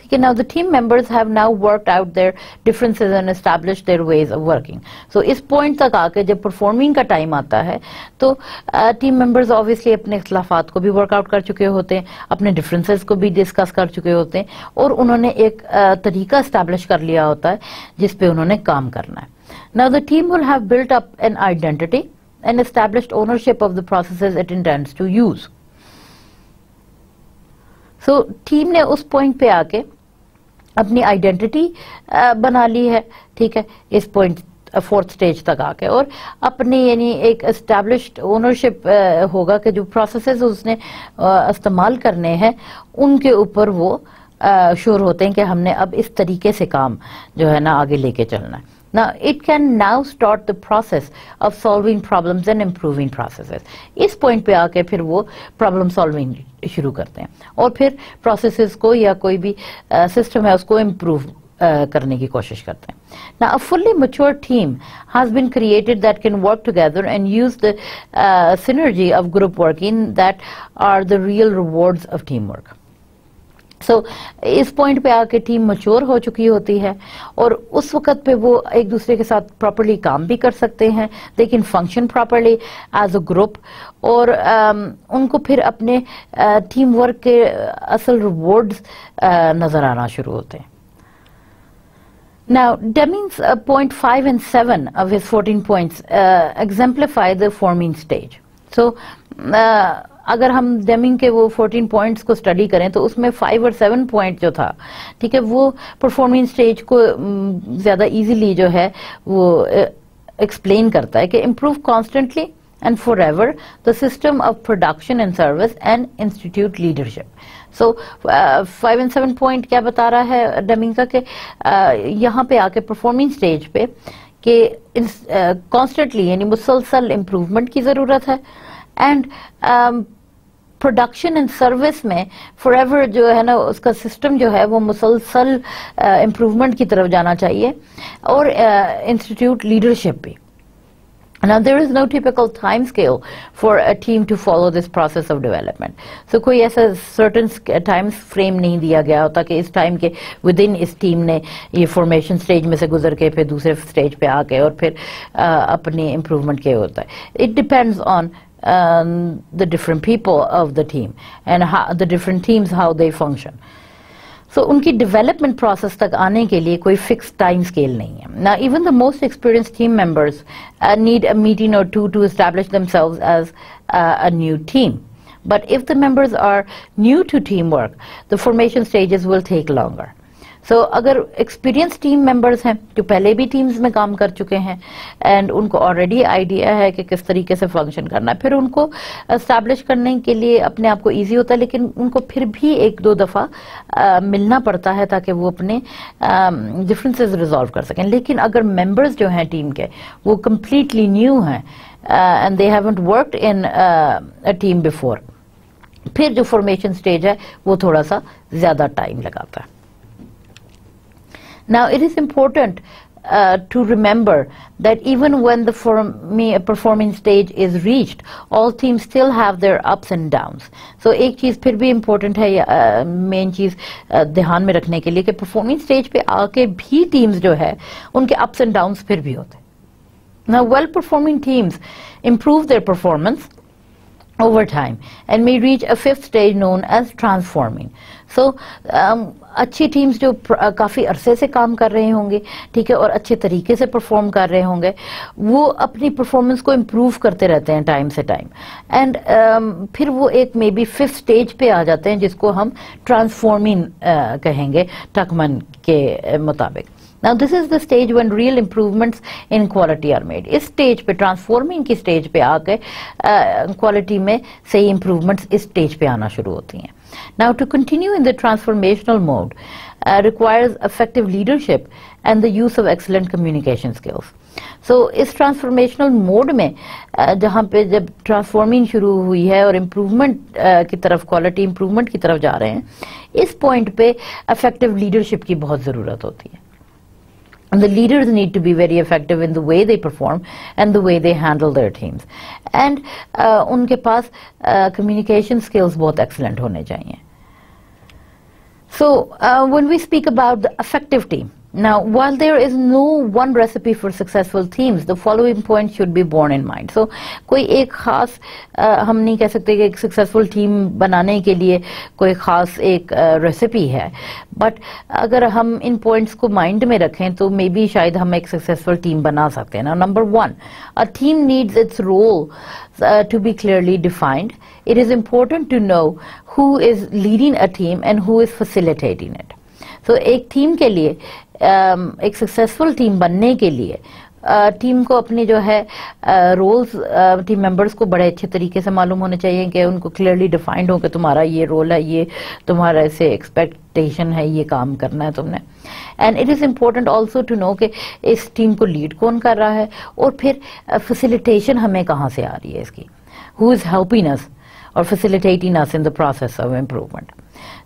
ठीक है? Now the team members have now worked out their differences and establish their ways of working so इस पॉइंट तक आके जब परफॉर्मिंग का टाइम आता है तो टीम मेंबर्स ऑब्वियसली अपने इख्लाफात को भी वर्कआउट कर चुके होते हैं अपने डिफरेंसेस को भी डिस्कस कर चुके होते हैं और उन्होंने एक uh, तरीका इस्टेब्लिश कर लिया होता है जिसपे उन्होंने काम करना है। Now, the team will have built up an identity and established ownership of the processes it intends to use. So, team ने उस पॉइंट पे आके अपनी आइडेंटिटी बना ली है ठीक है इस पॉइंट फोर्थ स्टेज तक आके और अपने यानी एक एस्टेब्लिश्ड ओनरशिप होगा कि जो प्रोसेसेस उसने इस्तेमाल करने हैं उनके ऊपर वो श्योर होते हैं कि हमने अब इस तरीके से काम जो है ना आगे लेके चलना है Now, it can now start the process of solving problems and improving processes. इस point पे आके फिर वो problem solving शुरू करते हैं और फिर processes को या कोई भी system है उसको improve करने की कोशिश करते हैं Now, a fully mature team has been created that can work together and use the uh, synergy of group working that are the real rewards of teamwork. So so, इस point पे आके team mature हो चुकी होती है और उस वक्त पे वो एक दूसरे के साथ प्रॉपरली काम भी कर सकते हैं they can function properly as a group और um, उनको फिर अपने टीम uh, वर्क के असल रिवॉर्ड्स uh, नज़र आना शुरू होते हैं Now, Deming's uh, point 5 and 7 of his 14 points uh, exemplify the forming stage. So, uh, अगर हम डेमिंग के वो 14 पॉइंट्स को स्टडी करें तो उसमें फाइव और सेवन पॉइंट जो था ठीक है वो परफॉर्मिंग स्टेज को ज़्यादा इजीली जो है वो एक्सप्लेन करता है कि improve constantly and for ever the system of production and service and institute leadership so five and seven point क्या बता रहा है डेमिंग का कि uh, यहाँ पे आके परफॉर्मिंग स्टेज पे कि कॉन्स्टेंटली यानी मुसलसल इम्प्रूवमेंट की ज़रूरत है। एंड प्रोडक्शन एंड सर्विस में फॉर एवर जो है ना उसका सिस्टम जो है वो मुसलसल इम्प्रूवमेंट uh, की तरफ़ जाना चाहिए और इंस्टीट्यूट uh, लीडरशिप भी Now there is no typical time scale for a team to follow this process of development. So कोई ऐसा certain time frame नहीं दिया गया होता कि इस time के within इस team ने ये formation stage में से गुजर के फिर दूसरे stage पे आके और फिर uh, अपनी improvement के होता है. It depends on um, the different people of the team and how, the different teams how they function. So उनकी development process तक आने के लिए कोई fixed time scale नहीं है. Now even the most experienced team members uh, need a meeting or two to establish themselves as uh, a new team. But if the members are new to teamwork, the formation stages will take longer. So so, अगर experience team members हैं जो पहले भी teams में काम कर चुके हैं एंड उनको ऑलरेडी आइडिया है कि किस तरीके से फ़ंक्शन करना है फिर उनको इस्टेब्लिश करने के लिए अपने आप को ईजी होता है लेकिन उनको फिर भी एक दो दफ़ा मिलना पड़ता है ताकि वो अपने डिफरेंसेस रिजॉल्व कर सकें। लेकिन अगर मेंबर्स जो हैं टीम के वो कम्प्लीटली न्यू हैं and they haven't worked in a team before फिर जो फॉर्मेशन स्टेज है वो थोड़ा सा ज़्यादा टाइम लगाता है। Now, it is important uh, to remember that even when the performing stage is reached, all teams still have their ups and downs. So एक चीज फिर भी important है मेन uh, चीज uh, ध्यान में रखने के लिए कि परफॉर्मिंग स्टेज पे आके भी टीम्स जो है उनके ups and downs फिर भी होते हैं Now, well performing teams improve their performance over time and may reach a fifth stage known as transforming. So so, um, अच्छी टीम्स जो काफ़ी अरसे से काम कर रहे होंगे ठीक है और अच्छे तरीके से परफॉर्म कर रहे होंगे वो अपनी परफॉर्मेंस को इम्प्रूव करते रहते हैं टाइम से टाइम एंड um, फिर वो एक मे बी फिफ्थ स्टेज पे आ जाते हैं जिसको हम ट्रांसफॉर्मिंग uh, कहेंगे टकमन के मुताबिक. Now this is the stage when real improvements in quality are made. इस स्टेज पे ट्रांसफॉर्मिंग की स्टेज पे आके क्वालिटी uh, में सही improvements इस स्टेज पे आना शुरू होती हैं. Now, to continue in the transformational mode uh, requires effective leadership and the use of excellent communication skills. So, इस ट्रांसफॉर्मेशनल मोड में uh, जहाँ पे जब ट्रांसफॉर्मिंग शुरू हुई है और इम्प्रूवमेंट uh, की तरफ क्वालिटी इम्प्रूवमेंट की तरफ जा रहे हैं इस पॉइंट पे इफेक्टिव लीडरशिप की बहुत ज़रूरत होती है the leaders need to be very effective in the way they perform and the way they handle their teams and uh, उनके पास uh, communication skills बहुत excellent होने चाहिए so uh, when we speak about the effective team now, while there is no one recipe for successful teams, the following points should be borne in mind. So, कोई एक खास हम नहीं कह सकते कि एक सक्सेसफुल टीम बनाने के लिए कोई खास एक रेसिपी है बट अगर हम इन पॉइंट्स को माइंड में रखें तो मे बी शायद हम एक सक्सेसफुल टीम बना सकते हैं ना number one a team needs its role to be clearly defined it is important to know who is leading a team and who is facilitating it. So एक team के लिए एक सक्सेसफुल टीम बनने के लिए टीम को अपनी जो है रोल्स टीम मेंबर्स को बड़े अच्छे तरीके से मालूम होने चाहिए कि उनको क्लियरली डिफाइंड हो कि तुम्हारा ये रोल है, ये तुम्हारा ऐसे एक्सपेक्टेशन है, ये काम करना है तुमने and it is important also to know कि इस टीम को लीड कौन कर रहा है और फिर फैसिलिटेशन हमें कहाँ से आ रही है इसकी who is helping us or facilitating us in the process of improvement.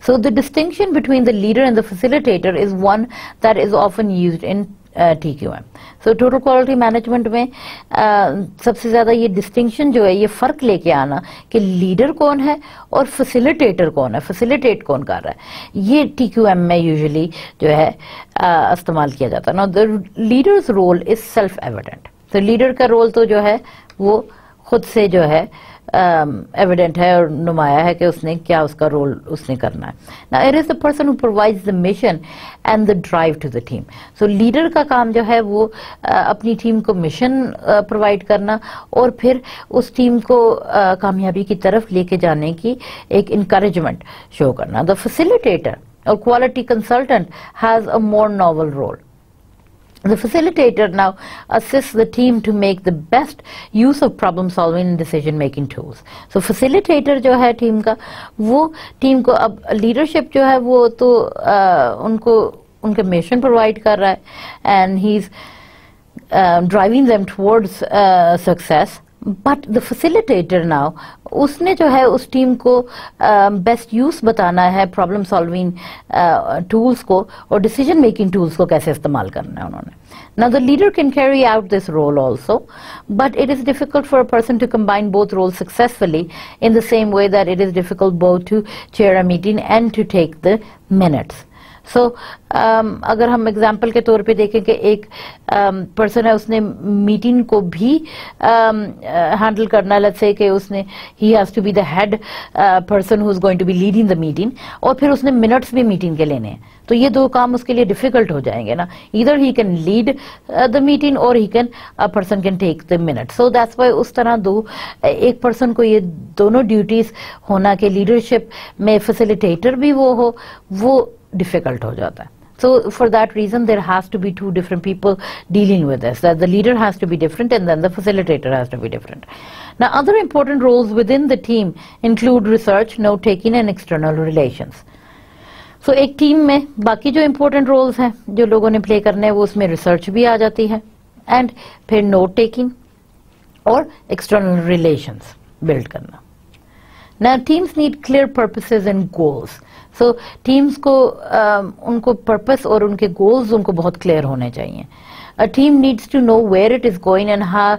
So the distinction between the leader and the facilitator is one that is often used in T Q M so total quality management में uh, सबसे ज़्यादा ये distinction जो है ये फ़र्क लेके आना कि लीडर कौन है और फैसिलिटेटर कौन है फैसिलिटेट कौन कर रहा है। ये टी क्यू एम में यूजली जो है uh, इस्तेमाल किया जाता है। ना the leader's role is self evident तो लीडर का रोल तो जो है वो खुद से जो है एविडेंट um, है और नुमाया है कि उसने क्या उसका रोल उसने करना है। ना it is the person who provides the mission and the drive to the team so leader का काम जो है वो uh, अपनी टीम को मिशन प्रोवाइड uh, करना और फिर उस टीम को uh, कामयाबी की तरफ़ लेके जाने की एक इंकरेजमेंट शो करना। The facilitator or quality consultant has a more novel role The facilitator now assists the team to make the best use of problem solving and decision making tools. So facilitator जो है team का वो team को अब leadership जो है वो तो आ, उनको उनके मिशन प्रोवाइड कर रहा है and he is driving them towards success but the facilitator now उसने जो है उस टीम को बेस्ट uh, यूज बताना है प्रॉब्लम सॉल्विंग टूल्स को और डिसीजन मेकिंग टूल्स को कैसे इस्तेमाल करना है उन्होंने Now the leader can carry out this role also, but it is difficult for a person to combine both roles successfully in the same way that it is difficult both to chair a meeting and to take the minutes. So so, um, अगर हम example के तौर पे देखें कि एक person um, है उसने मीटिंग को भी हैंडल um, uh, करना लेट्स से कि उसने he has to be the head person who is going to be leading the meeting और फिर उसने मिनट्स भी मीटिंग के लेने हैं। तो ये दो काम उसके लिए डिफ़िकल्ट हो जाएँगे ना। इधर he can lead the meeting or he can a person can take the minute so that's why उस तरह दो एक पर्सन को ये दोनों ड्यूटीज़ होना के लीडरशिप में फैसिलिटेटर भी वो हो वो डिफ़िकल्ट हो जाता है So for that reason, there has to be two different people dealing with this. That the leader has to be different and then the facilitator has to be different. Now, other important roles within the team include research, note-taking and external relations. So एक team में बाकी जो important roles हैं जो लोगों ने play करने हैं वो उसमें research भी आ जाती है and फिर note-taking और external relations build करना. Now teams need clear purposes and goals. So so, teams को uh, उनको पर्पस और उनके गोल्स उनको बहुत क्लियर होने चाहिए a team needs to know where it is going and have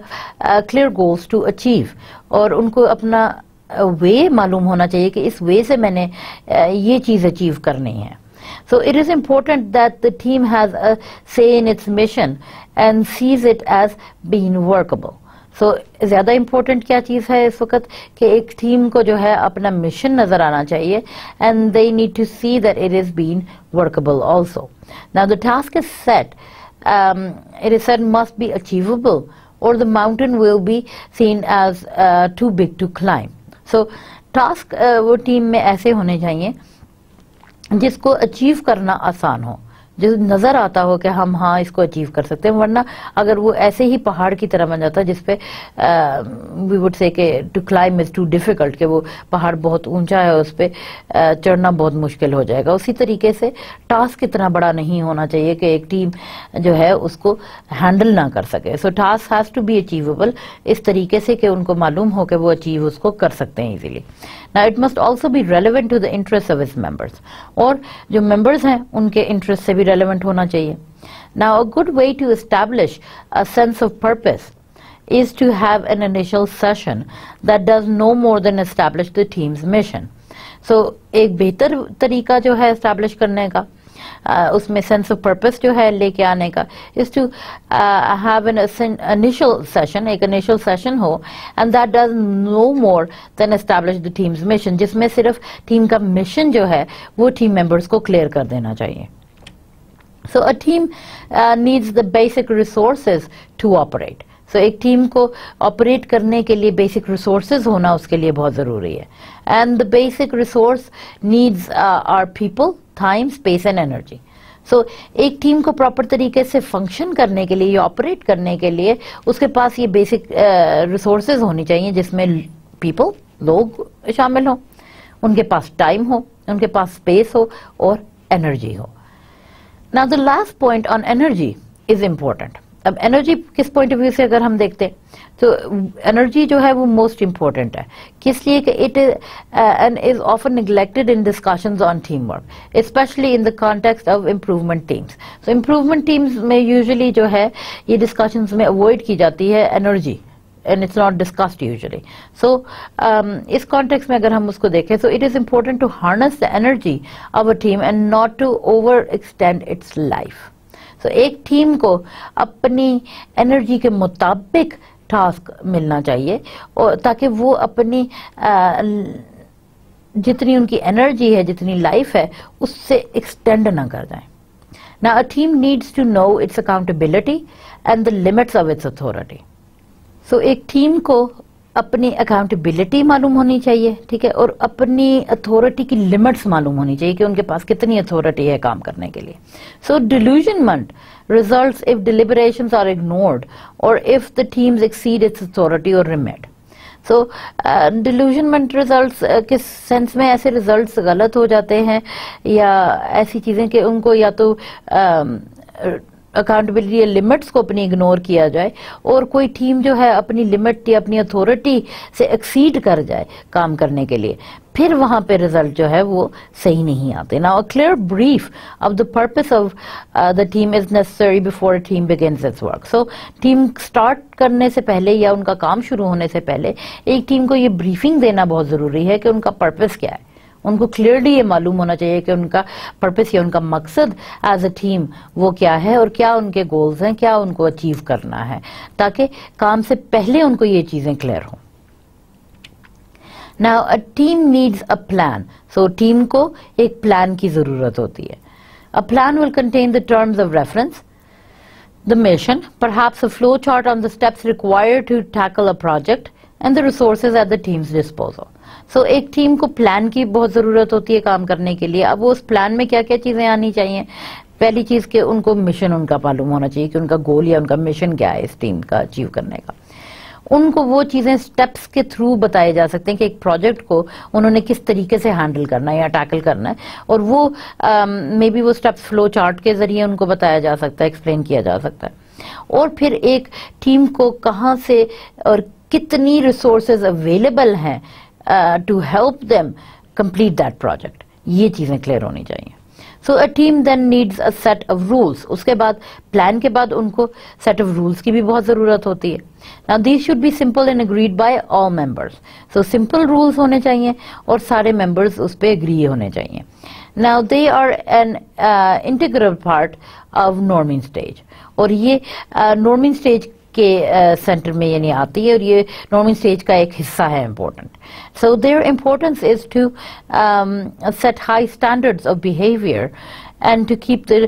clear goals to achieve और उनको अपना वे uh, मालूम होना चाहिए कि इस वे से मैंने uh, ये चीज अचीव करनी है So it is important that the team has a say in its mission and sees it as being workable. So so, ज़्यादा इम्पोर्टेंट क्या चीज़ है इस वक्त? कि एक टीम को जो है अपना मिशन नज़र आना चाहिए and they need to see that it is been workable also now the task is set said must be achievable or the mountain will be seen as uh, too big to climb. So task uh, वो team में ऐसे होने चाहिए जिसको achieve करना आसान हो। जो नज़र आता हो कि हम हाँ इसको अचीव कर सकते हैं, वरना अगर वो ऐसे ही पहाड़ की तरह बन जाता जिसपे we would say to climb is too difficult वो पहाड़ बहुत ऊँचा है, उस पर चढ़ना बहुत मुश्किल हो जाएगा। उसी तरीके से टास्क इतना बड़ा नहीं होना चाहिए कि एक टीम जो है उसको हैंडल ना कर सके। So task has to be achievable इस तरीके से कि उनको मालूम हो कि वो अचीव उसको कर सकते हैं इजीली ना it must also be relevant to the interest of its members. और जो members हैं, उनके इंटरेस्ट से भी relevant होना चाहिए. Now a good way to establish a sense of purpose is to have an initial session that does no more than establish the team's mission. So एक बेहतर तरीका जो है establish करने का उसमें सेंस ऑफ़ पर्पस जो है लेके आने का is to have an initial session एक इनिशियल सेशन हो and that does no more than establish the team's mission जिसमें सिर्फ़ टीम का मिशन जो है वो टीम मेंबर्स को क्लियर कर देना चाहिए so a team needs the basic resources to operate so एक टीम को ऑपरेट करने के लिए बेसिक रिसोर्सेज होना उसके लिए बहुत ज़रूरी है। And the basic resource needs are people time space and energy so एक टीम को प्रॉपर तरीके से फ़ंक्शन करने के लिए या ऑपरेट करने के लिए उसके पास ये बेसिक रिसोर्सेज uh, होनी चाहिए जिसमें पीपल लोग शामिल हो उनके पास टाइम हो उनके पास स्पेस हो और एनर्जी हो। Now the last point on energy is important अब एनर्जी किस पॉइंट ऑफ़ व्यू से अगर हम देखते हैं तो एनर्जी जो है वो मोस्ट इंपॉर्टेंट है। किस लिए कि it and is often neglected in discussions on team work especially in the context of improvement teams so improvement teams में यूजुअली जो है, ये डिस्कशंस में अवॉइड की जाती है energy it's not discussed usually. So, um, इस context में अगर हम उसको देखें, so it is important to harness the energy of a team and not to overextend its life. So, एक टीम को अपनी एनर्जी के मुताबिक टास्क मिलना चाहिए और ताकि वो अपनी जितनी उनकी एनर्जी है जितनी लाइफ है उससे एक्सटेंड ना कर जाए ना a team needs to know its accountability and the limits of its authority so so, एक टीम को अपनी अकाउंटेबिलिटी मालूम होनी चाहिए ठीक है और अपनी अथॉरिटी की लिमिट्स मालूम होनी चाहिए कि उनके पास कितनी अथॉरिटी है काम करने के लिए so disillusionment results if deliberations are ignored or if the teams exceed its authority or remit. So disillusionment results किस सेंस में ऐसे रिजल्ट्स गलत हो जाते हैं या ऐसी चीज़ें कि उनको या तो uh, अकाउंटेबिलिटी लिमिट्स को अपनी इग्नोर किया जाए और कोई टीम जो है अपनी लिमिट या अपनी अथॉरिटी से एक्सीड कर जाए काम करने के लिए, फिर वहाँ पे रिज़ल्ट जो है वो सही नहीं आते। ना a clear brief of the purpose of the team is necessary before a team begins its work so team start करने से पहले या उनका काम शुरू होने से पहले, एक टीम को ये ब्रीफिंग देना बहुत ज़रूरी है कि उनका पर्पस क्या है। उनको क्लियरली ये मालूम होना चाहिए कि उनका पर्पस या उनका मकसद एज अ टीम वो क्या है और क्या उनके गोल्स हैं क्या उनको अचीव करना है ताकि काम से पहले उनको ये चीज़ें क्लियर हों। Now a team needs a plan so team को एक प्लान की ज़रूरत होती है। A plan will contain the terms of reference the mission, perhaps a flow chart on the steps required to tackle a project, and the resources at the team's disposal. So so, एक team को plan की बहुत ज़रूरत होती है काम करने के लिए। अब उस प्लान में क्या क्या चीज़ें आनी चाहिए? पहली चीज़ के उनको मिशन उनका मालूम होना चाहिए कि उनका गोल या उनका मिशन क्या है इस टीम का अचीव करने का। उनको वो चीज़ें स्टेप्स के थ्रू बताए जा सकते हैं कि एक प्रोजेक्ट को उन्होंने किस तरीके से हैंडल करना है या टैकल करना है। और वो मे um, बी वो स्टेप्स फ्लो चार्ट के ज़रिए उनको बताया जा सकता है एक्सप्लेन किया जा सकता है। और फिर एक टीम को कहाँ से और कितनी रिसोर्सेज अवेलेबल हैं to help them complete that project ये चीज़ें क्लियर होनी चाहिए। So a team then needs a set of rules उसके बाद प्लान के बाद उनको सेट ऑफ़ रूल्स की भी बहुत ज़रूरत होती है। Now these should be simple and agreed by all members so simple rules होने चाहिए और सारे मेंबर्स उस पर एग्री होने चाहिए। Now they are an integral part of norming stage और ये नॉर्मिंग uh, स्टेज के सेंटर में यानी आती है और ये नॉर्मिंग स्टेज का एक हिस्सा है important so their importance is to set high standards of behaviour and to keep the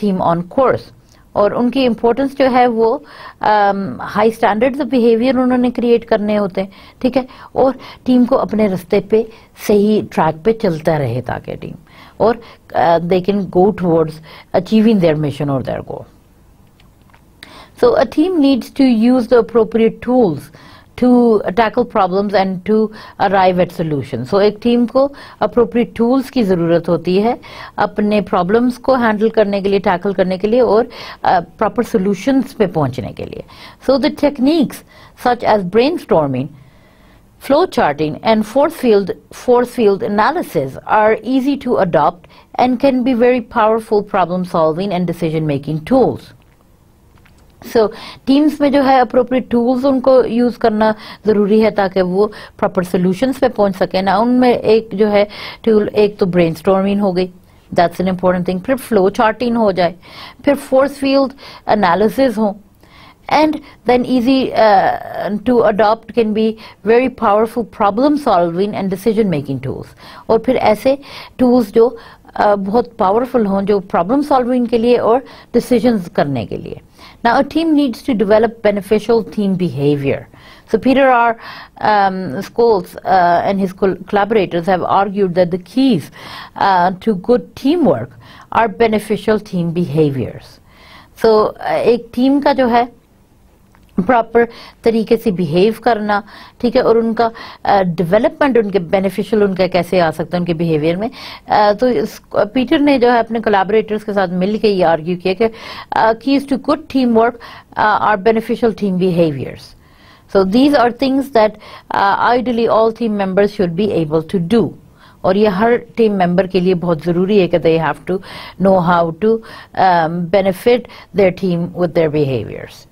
team on course और उनकी इम्पोर्टेंस जो है वो हाई स्टैंडर्ड्स ऑफ़ बिहेवियर उन्होंने क्रिएट करने होते हैं, ठीक है? और टीम को अपने रास्ते पे सही ट्रैक पे चलता रहे ताकि टीम और they can go towards achieving their mission और their goal So a team needs to use the appropriate tools to tackle problems and to arrive at solutions. So एक टीम को appropriate tools की जरूरत होती है अपने problems को handle करने के लिए tackle करने के लिए और uh, proper solutions पे पहुंचने के लिए. So the techniques such as brainstorming Flow charting and force field, force field analysis are easy to adopt and can be very powerful problem solving and decision making tools. So teams में जो है appropriate tools उनको use करना ज़रूरी है ताकि वो proper solutions पे पहुँच सके। ना उनमें एक जो है टूल एक तो ब्रेन हो गई। दैट्स एन इम्पोर्टेंट थिंग फिर फ्लो चार्टिंग हो जाए। फिर फोर्स फ़ील्ड एनालिसिस हो। Then easy uh, to adopt can be very powerful problem solving and decision making tools और फिर ऐसे tools जो uh, बहुत powerful हों जो problem solving के लिए और decisions करने के लिए। Now, a team needs to develop beneficial team behavior. So, Peter R. Um, Scholes uh, and his collaborators have argued that the keys uh, to good teamwork are beneficial team behaviors. So, uh, एक team का जो है proper तरीके से behave करना ठीक है? और उनका डेवलपमेंट उनके बेनिफिशियल उनका कैसे आ सकता है उनके बिहेवियर में? uh, तो इस, पीटर ने जो है अपने कोलैबोरेटर्स के साथ मिल के ये आर्ग्यू किया कि keys to good team work are beneficial team behaviours so these are things that uh, all all members should be able to do और ये हर टीम मेंबर के लिए बहुत ज़रूरी है कि they have to know how to benefit their team with their behaviours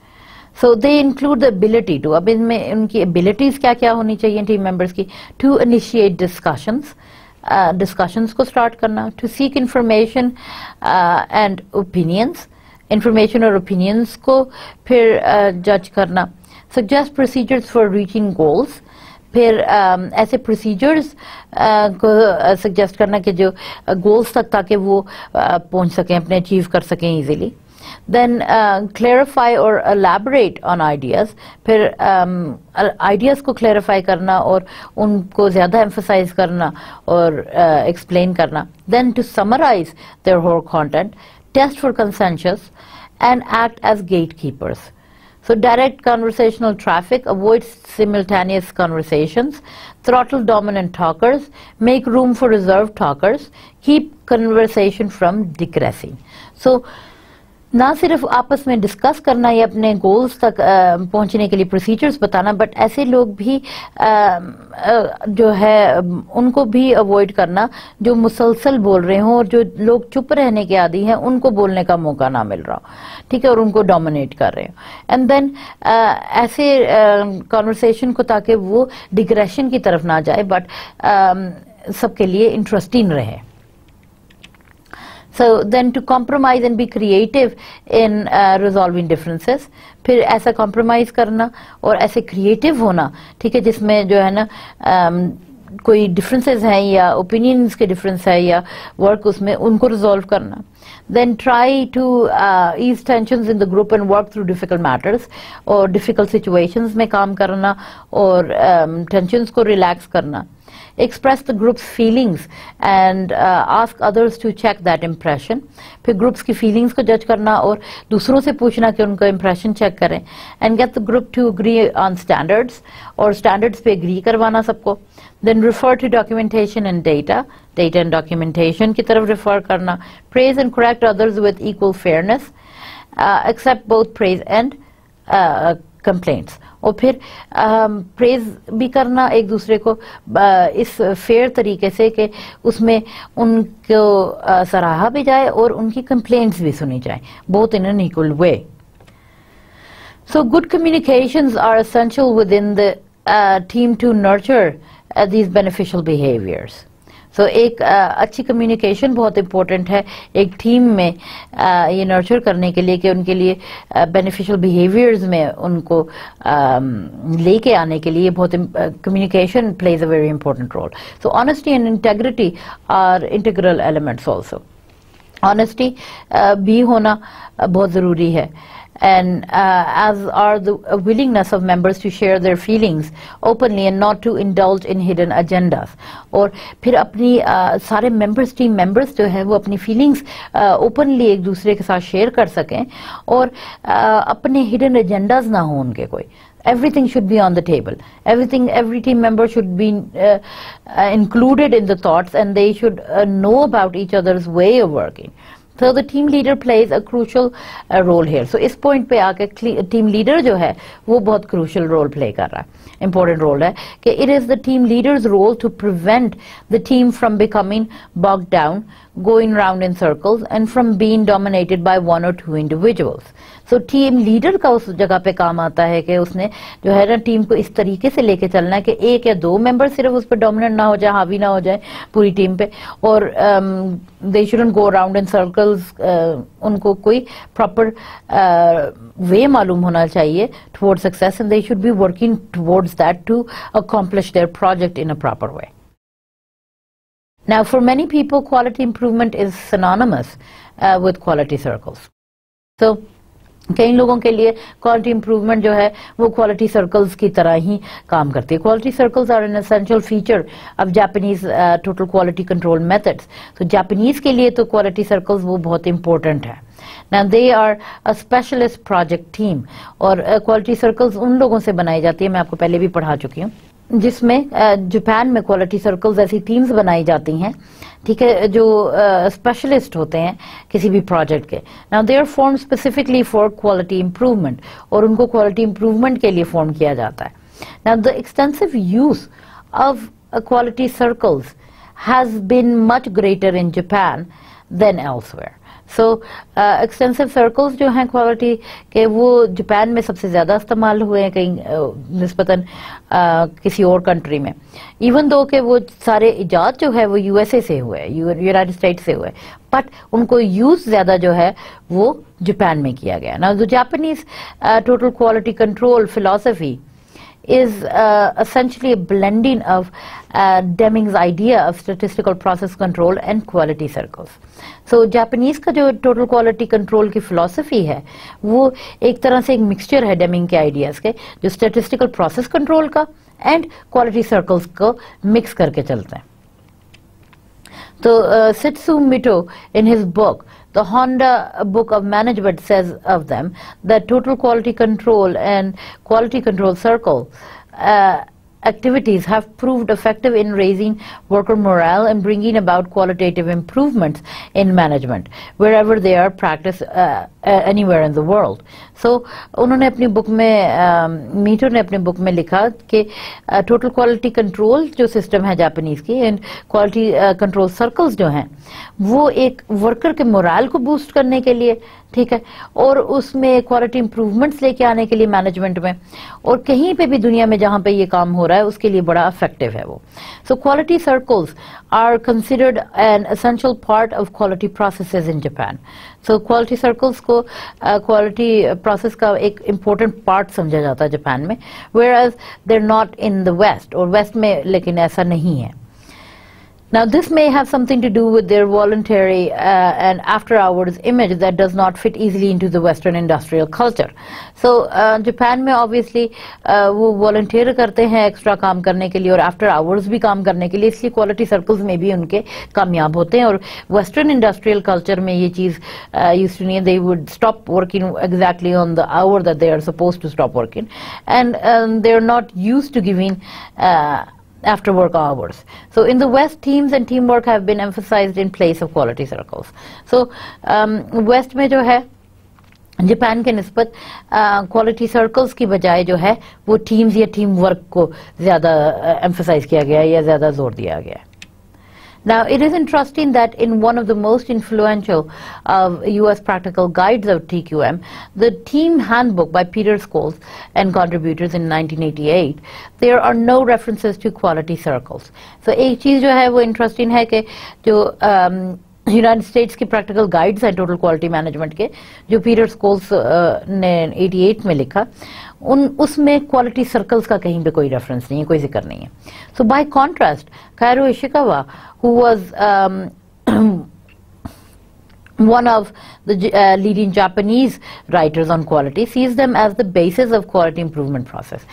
so they include the ability to अब इनमें उनकी एबिलिटीज क्या क्या होनी चाहिए टीम मेंबर्स की? टू इनिशिएट डिस्कशंस डिस्कशंस को स्टार्ट करना to seek information and opinions information और ओपिनियंस को फिर जज uh, करना। Suggest procedures for reaching goals फिर uh, ऐसे प्रोसीजर्स uh, को सजेस्ट uh, करना कि जो गोल्स तक ताकि वो uh, पहुँच सकें अपने अचीव कर सकें easily देन क्लेरिफाई और एलैबोरेट ऑन आइडियाज फिर आइडियाज um, को क्लेरिफाई करना और उनको ज़्यादा एम्फोसाइज करना और एक्सप्लेन uh, करना then to summarize their whole content test for consensus and act as gatekeepers So direct conversational traffic avoids simultaneous conversations, throttle dominant talkers, make room for reserved talkers, keep conversation from digressing. So ना सिर्फ़ आपस में discuss करना या अपने goals तक पहुँचने के लिए प्रोसीजर्स बताना बट ऐसे लोग भी आ, आ, जो है उनको भी अवॉइड करना जो मुसलसल बोल रहे हों और जो लोग चुप रहने के आदि हैं उनको बोलने का मौका ना मिल रहा हो ठीक है और उनको डोमिनेट कर रहे हो। एंड देन ऐसे कॉन्वर्सेशन को ताकि वो डिग्रेशन की तरफ़ ना जाए बट सबके लिए इंटरेस्टिंग रहे। So then to compromise and be creative in uh, resolving differences, फिर ऐसा compromise करना और ऐसे creative होना ठीक है जिसमें जो है ना um, कोई डिफरेंसेस हैं या ओपिनियंस के डिफरेंस है या वर्क उसमें उनको रिजॉल्व करना try to uh, ease tensions in the group and work through difficult matters और difficult situations में काम करना और um, tensions को relax करना express the group's feelings and uh, ask others to check that impression फिर groups की feelings को judge करना और दूसरों से पूछना कि उनका impression check करें and get the group to agree on standards और standards पे agree करवाना सबको then refer to documentation and data data and documentation की तरफ refer करना praise and correct others with equal fairness uh, accept both praise and uh, complaints और फिर praise भी करना एक दूसरे को इस फेयर तरीके से कि उसमें उनको सराहा भी जाए और उनकी कंप्लेन भी सुनी जाए बहुत in an equal way so good communication are essential within the team to nurture these beneficial behaviours तो एक आ, अच्छी कम्युनिकेशन बहुत इंपॉर्टेंट है एक टीम में आ, ये नर्चर करने के लिए कि उनके लिए बेनिफिशियल बिहेवियर्स में उनको लेके आने के लिए बहुत communication plays a very important role so honesty and integrity are integral elements also honesty भी होना बहुत ज़रूरी है। and uh, as are the willingness of members to share their feelings openly and not to indulge in hidden agendas और फिर अपनी uh, सारे members team members जो है वो अपनी feelings uh, openly एक दूसरे के साथ share कर सकें और uh, अपने hidden agendas ना हो उनके कोई everything should be on the table everything every team member should be uh, uh, included in the thoughts and they should uh, know about each other's way of working So the team leader plays a crucial uh, role here. So इस point पे आके team leader जो है वो बहुत crucial role play कर रहा है important role है कि it is the team leader's role to prevent the team from becoming bogged down going round in circles and from being dominated by one or two individuals. So team leader का उस जगह पे काम आता है कि उसने जो है ना टीम को इस तरीके से लेके चलना है कि एक या दो मेंबर सिर्फ़ उस पर डोमिनेंट ना हो जाए हावी ना हो जाए पूरी टीम पे और they shouldn't go around in circles उनको कोई प्रॉपर वे uh, मालूम होना चाहिए towards success and they should be working towards that to accomplish their project in a proper way Now, for many people, quality improvement is synonymous uh, with quality circles. So, कई लोगों के लिए quality improvement जो है वो quality circles की तरह ही काम करती है। Quality circles are an essential feature of Japanese total quality control methods तो जापानीज के लिए तो क्वालिटी सर्कल्स वो बहुत इंपॉर्टेंट है। Now they are a specialist project team और क्वालिटी uh, सर्कल्स उन लोगों से बनाई जाती है मैं आपको पहले भी पढ़ा चुकी हूँ जिसमें जापान uh, में क्वालिटी सर्कल्स ऐसी टीम्स बनाई जाती हैं। ठीक है जो स्पेशलिस्ट uh, होते हैं किसी भी प्रोजेक्ट के now they are formed specifically for quality improvement और उनको क्वालिटी इंप्रूवमेंट के लिए फॉर्म किया जाता है now the extensive use of quality circles has been much greater in Japan than elsewhere. So extensive circles जो हैं क्वालिटी के वो जापान में सबसे ज़्यादा इस्तेमाल हुए हैं कहीं uh, नस्बता uh, किसी और कंट्री में। इवन दो के वो सारे इजाद जो है वो यूएसए से हुए यूनाइटेड स्टेट से हुए बट उनको यूज़ ज़्यादा जो है वो जापान में किया गया ना जो Japanese total quality control philosophy is uh, essentially a blending of uh, Deming's idea of statistical process control and quality circles. So Japanese का जो total quality control की philosophy है वो एक तरह से एक mixture है Deming के ideas के जो statistical process control का and quality circles को mix करके चलते हैं तो uh, Sitsu Mito in his book the Honda Book of Management says of them that total quality control and quality control circle uh, activities have proved effective in raising worker morale and bringing about qualitative improvements in management. Wherever they are practiced uh, anywhere in the world. सो उन्होंने अपनी book में metre ने अपनी book में लिखा कि total quality control जो system है जापानीज की एंड क्वालिटी कंट्रोल सर्कल्स जो हैं, वो एक वर्कर के मोराल को बूस्ट करने के लिए, ठीक है, और उसमें क्वालिटी इंप्रूवमेंट्स लेके आने के लिए मैनेजमेंट में, और कहीं पे भी दुनिया में जहाँ पे ये काम हो रहा है, उसके लिए बड़ा इफ़ेक्टिव है वो so quality circles are considered an essential part of quality processes in Japan so quality circles को क्वालिटी uh, प्रोसेस का एक इम्पोर्टेंट पार्ट समझा जाता है जापान में whereas they're not in the west और वेस्ट में लेकिन ऐसा नहीं है। Now, this may have something to do with their voluntary uh, and after-hours image that does not fit easily into the Western industrial culture. So, uh, Japan में obviously uh, वो volunteer करते हैं extra काम करने के लिए और after hours भी काम करने के लिए इसलिए quality circles में भी उनके कामयाब होते हैं और Western industrial culture में ये चीज़ uh, used to नहीं they would stop working exactly on the hour that they are supposed to stop working and um, they are not used to giving uh, after work hours. So in the West, teams and teamwork have been emphasized in place of quality circles. So um, West में जो है Japan के नस्बत quality circles की बजाय जो है वो टीम्स या टीम वर्क को ज़्यादा एम्फोसाइज किया गया या ज़्यादा जोर दिया गया Now, it is interesting that in one of the most influential uh, U.S. practical guides of TQM, the Team Handbook by Peter Scholes and contributors in 1988, there are no references to quality circles. So, एक चीज जो है वो interesting है कि जो um, United states की practical guides हैं टोटल क्वालिटी मैनेजमेंट के जो पीटर स्कोल्स ने 88 में लिखा उन उसमें क्वालिटी सर्कल्स का कहीं पे कोई रेफरेंस नहीं है कोई ज़िक्र नहीं है। So by contrast Kaoru Ishikawa who was one of the leading Japanese writers on quality sees them as the basis of quality improvement process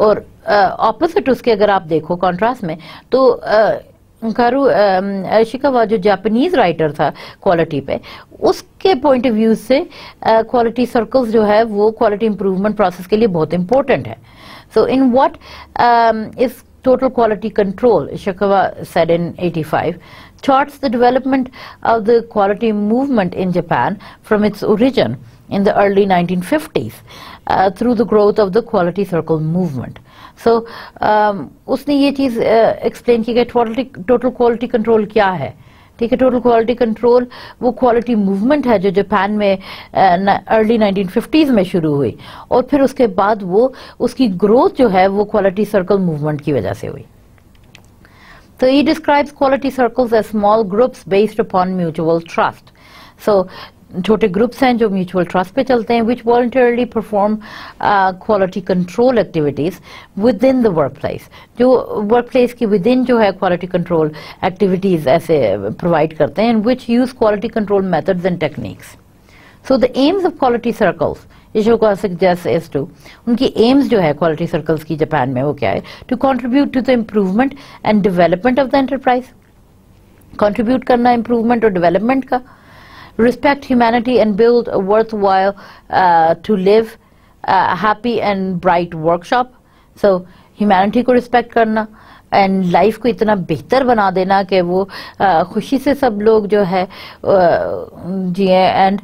और ऑपोजिट uh, uh उसके अगर आप देखो कॉन्ट्रास्ट में तो uh, कारू शिकावा जो जापानीज राइटर था quality पे उसके पॉइंट ऑफ़ व्यू से क्वालिटी सर्कल्स जो है वो क्वालिटी इंप्रूवमेंट प्रोसेस के लिए बहुत इंपॉर्टेंट है so in what is total quality control, Ishikawa said in 85, charts the development of the quality movement in Japan from its origin in the early 1950s uh, through the growth of the quality circle movement. So so, um, उसने ये चीज़ explain uh, की कि total quality control क्या है? ठीक है total quality control वो quality movement है जो जापान में अर्ली नाइनटीन फिफ्टीज में शुरू हुई। और फिर उसके बाद वो उसकी ग्रोथ जो है वो क्वालिटी सर्कल मूवमेंट की वजह से हुई। So he describes quality circles as small groups based upon mutual trust. So छोटे ग्रुप्स हैं जो म्यूचुअल ट्रस्ट पे चलते हैं which voluntarily perform quality control activities within the workplace जो वर्क प्लेस की विद इन जो है क्वालिटी कंट्रोल एक्टिविटीज़ ऐसे प्रोवाइड करते हैं which use quality control methods and techniques so the aims of quality circles ईशो को सजेस्ट एज टू उनकी aims जो है क्वालिटी सर्कल्स की जापान में वो क्या है? To contribute to the improvement and development of the enterprise contribute करना इम्प्रूवमेंट और डेवलपमेंट का respect humanity and build a worthwhile uh, to live uh, happy and bright workshop so humanity को respect करना and life को इतना बेहतर बना देना कि वो uh, खुशी से सब लोग जो है uh, जिए and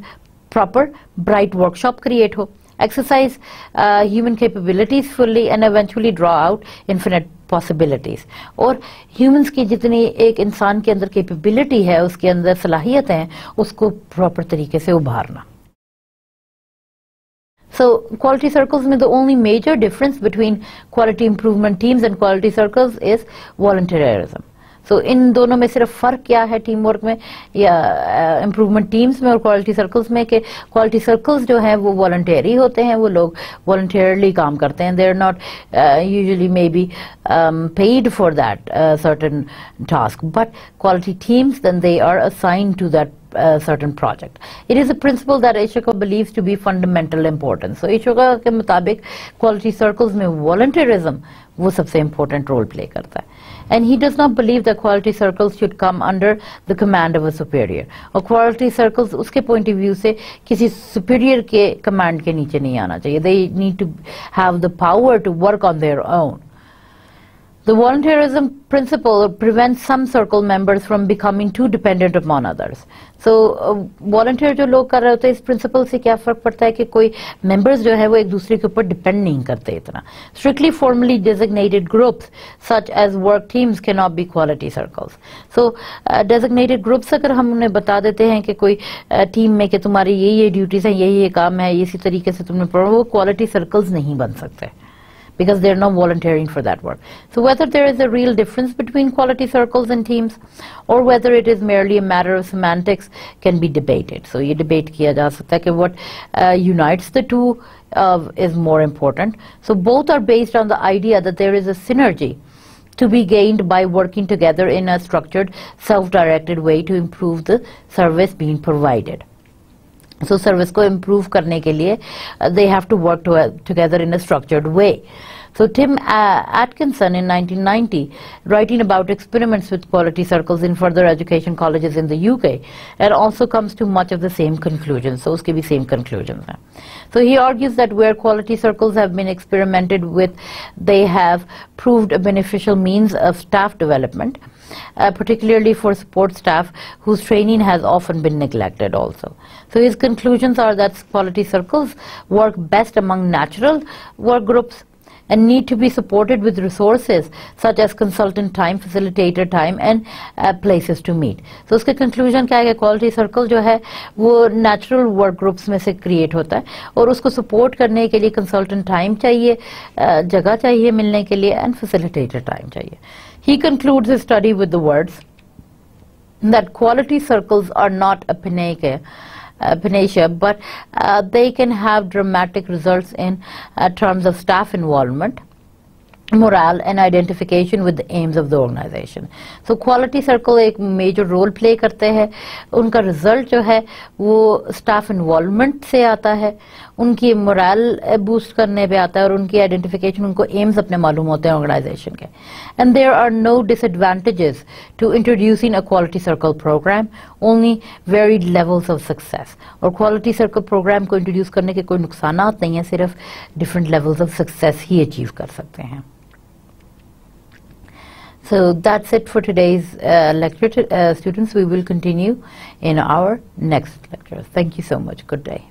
proper bright workshop create हो exercise uh, human capabilities fully and eventually draw out infinite possibilities और ह्यूमंस की जितनी एक इंसान के अंदर कैपेबिलिटी है, उसके अंदर सलाहियत है, उसको प्रॉपर तरीके से उभारना। सो क्वालिटी सर्कल्स में the only major difference between quality improvement teams and quality circles is volunteerism so so, इन दोनों में सिर्फ़ फ़र्क क्या है टीम वर्क में या इम्प्रूवमेंट टीम्स में और क्वालिटी सर्कल्स में कि क्वालिटी सर्कल्स जो हैं वो वॉल्टियरी होते हैं वो लोग वॉल्टियरली काम करते हैं they are not usually maybe paid for that certain task but quality teams then they are assigned to that Uh, certain project. It is a principle that Ashoka believes to be fundamental importance. So Ashoka के मुताबिक quality circles में volunteerism वो सबसे important role play करता है and he does not believe that quality circles should come under the command of a superior और quality circles उसके point of view से किसी superior के command के नीचे नहीं आना चाहिए they need to have the power to work on their own The volunteerism principle prevents some circle members from becoming too dependent upon others. So volunteer जो लोग कर रहे होते हैं इस प्रिंसिपल से क्या फ़र्क पड़ता है कि कोई members जो है वो एक दूसरे के ऊपर डिपेंड नहीं करते इतना strictly formally designated groups such as work teams cannot be quality circles. So uh, designated groups अगर हम उन्हें बता देते हैं कि कोई टीम uh, में कि तुम्हारी ये ये ड्यूटीज़ हैं यही ये काम है इसी तरीके से तुमने वो क्वालिटी सर्कल्स नहीं बन सकते because they're not volunteering for that work. So whether there is a real difference between quality circles and teams or whether it is merely a matter of semantics can be debated. So you debate kiya ja sakta hai what uh, unites the two uh, is more important. So both are based on the idea that there is a synergy to be gained by working together in a structured, self-directed way to improve the service being provided. So service को improve करने के लिए they have to work together in a structured way So Tim uh, Atkinson in 1990, writing about experiments with quality circles in further education colleges in the UK, and also comes to much of the same conclusions. So uske bhi same conclusions So he argues that where quality circles have been experimented with, they have proved a beneficial means of staff development uh, particularly for support staff whose training has often been neglected also. So his conclusions are that quality circles work best among natural work groups and need to be supported with resources such as consultant time, facilitator time and uh, places to meet. So उसके conclusion क्या है quality circle जो है वो natural work groups में से create होता है और उसको support करने के लिए consultant time चाहिए uh, जगह चाहिए मिलने के लिए and facilitator time चाहिए. He concludes his study with the words that quality circles are not a panacea, uh, panacea but uh, they can have dramatic results in uh, terms of staff involvement morale and identification with the aims of the organization. So quality circle एक major role play करते हैं उनका result जो है वो staff involvement से आता है उनकी morale boost करने पे आता है और उनकी identification उनको aims अपने मालूम होते हैं organization के and there are no disadvantages to introducing a quality circle program only varied levels of success और quality circle program को introduce करने के कोई नुकसानात नहीं है सिर्फ़ different levels of success he achieve कर सकते हैं So that's it for today's uh, lecture. To, uh, students, we will continue in our next lecture. Thank you so much. Good day.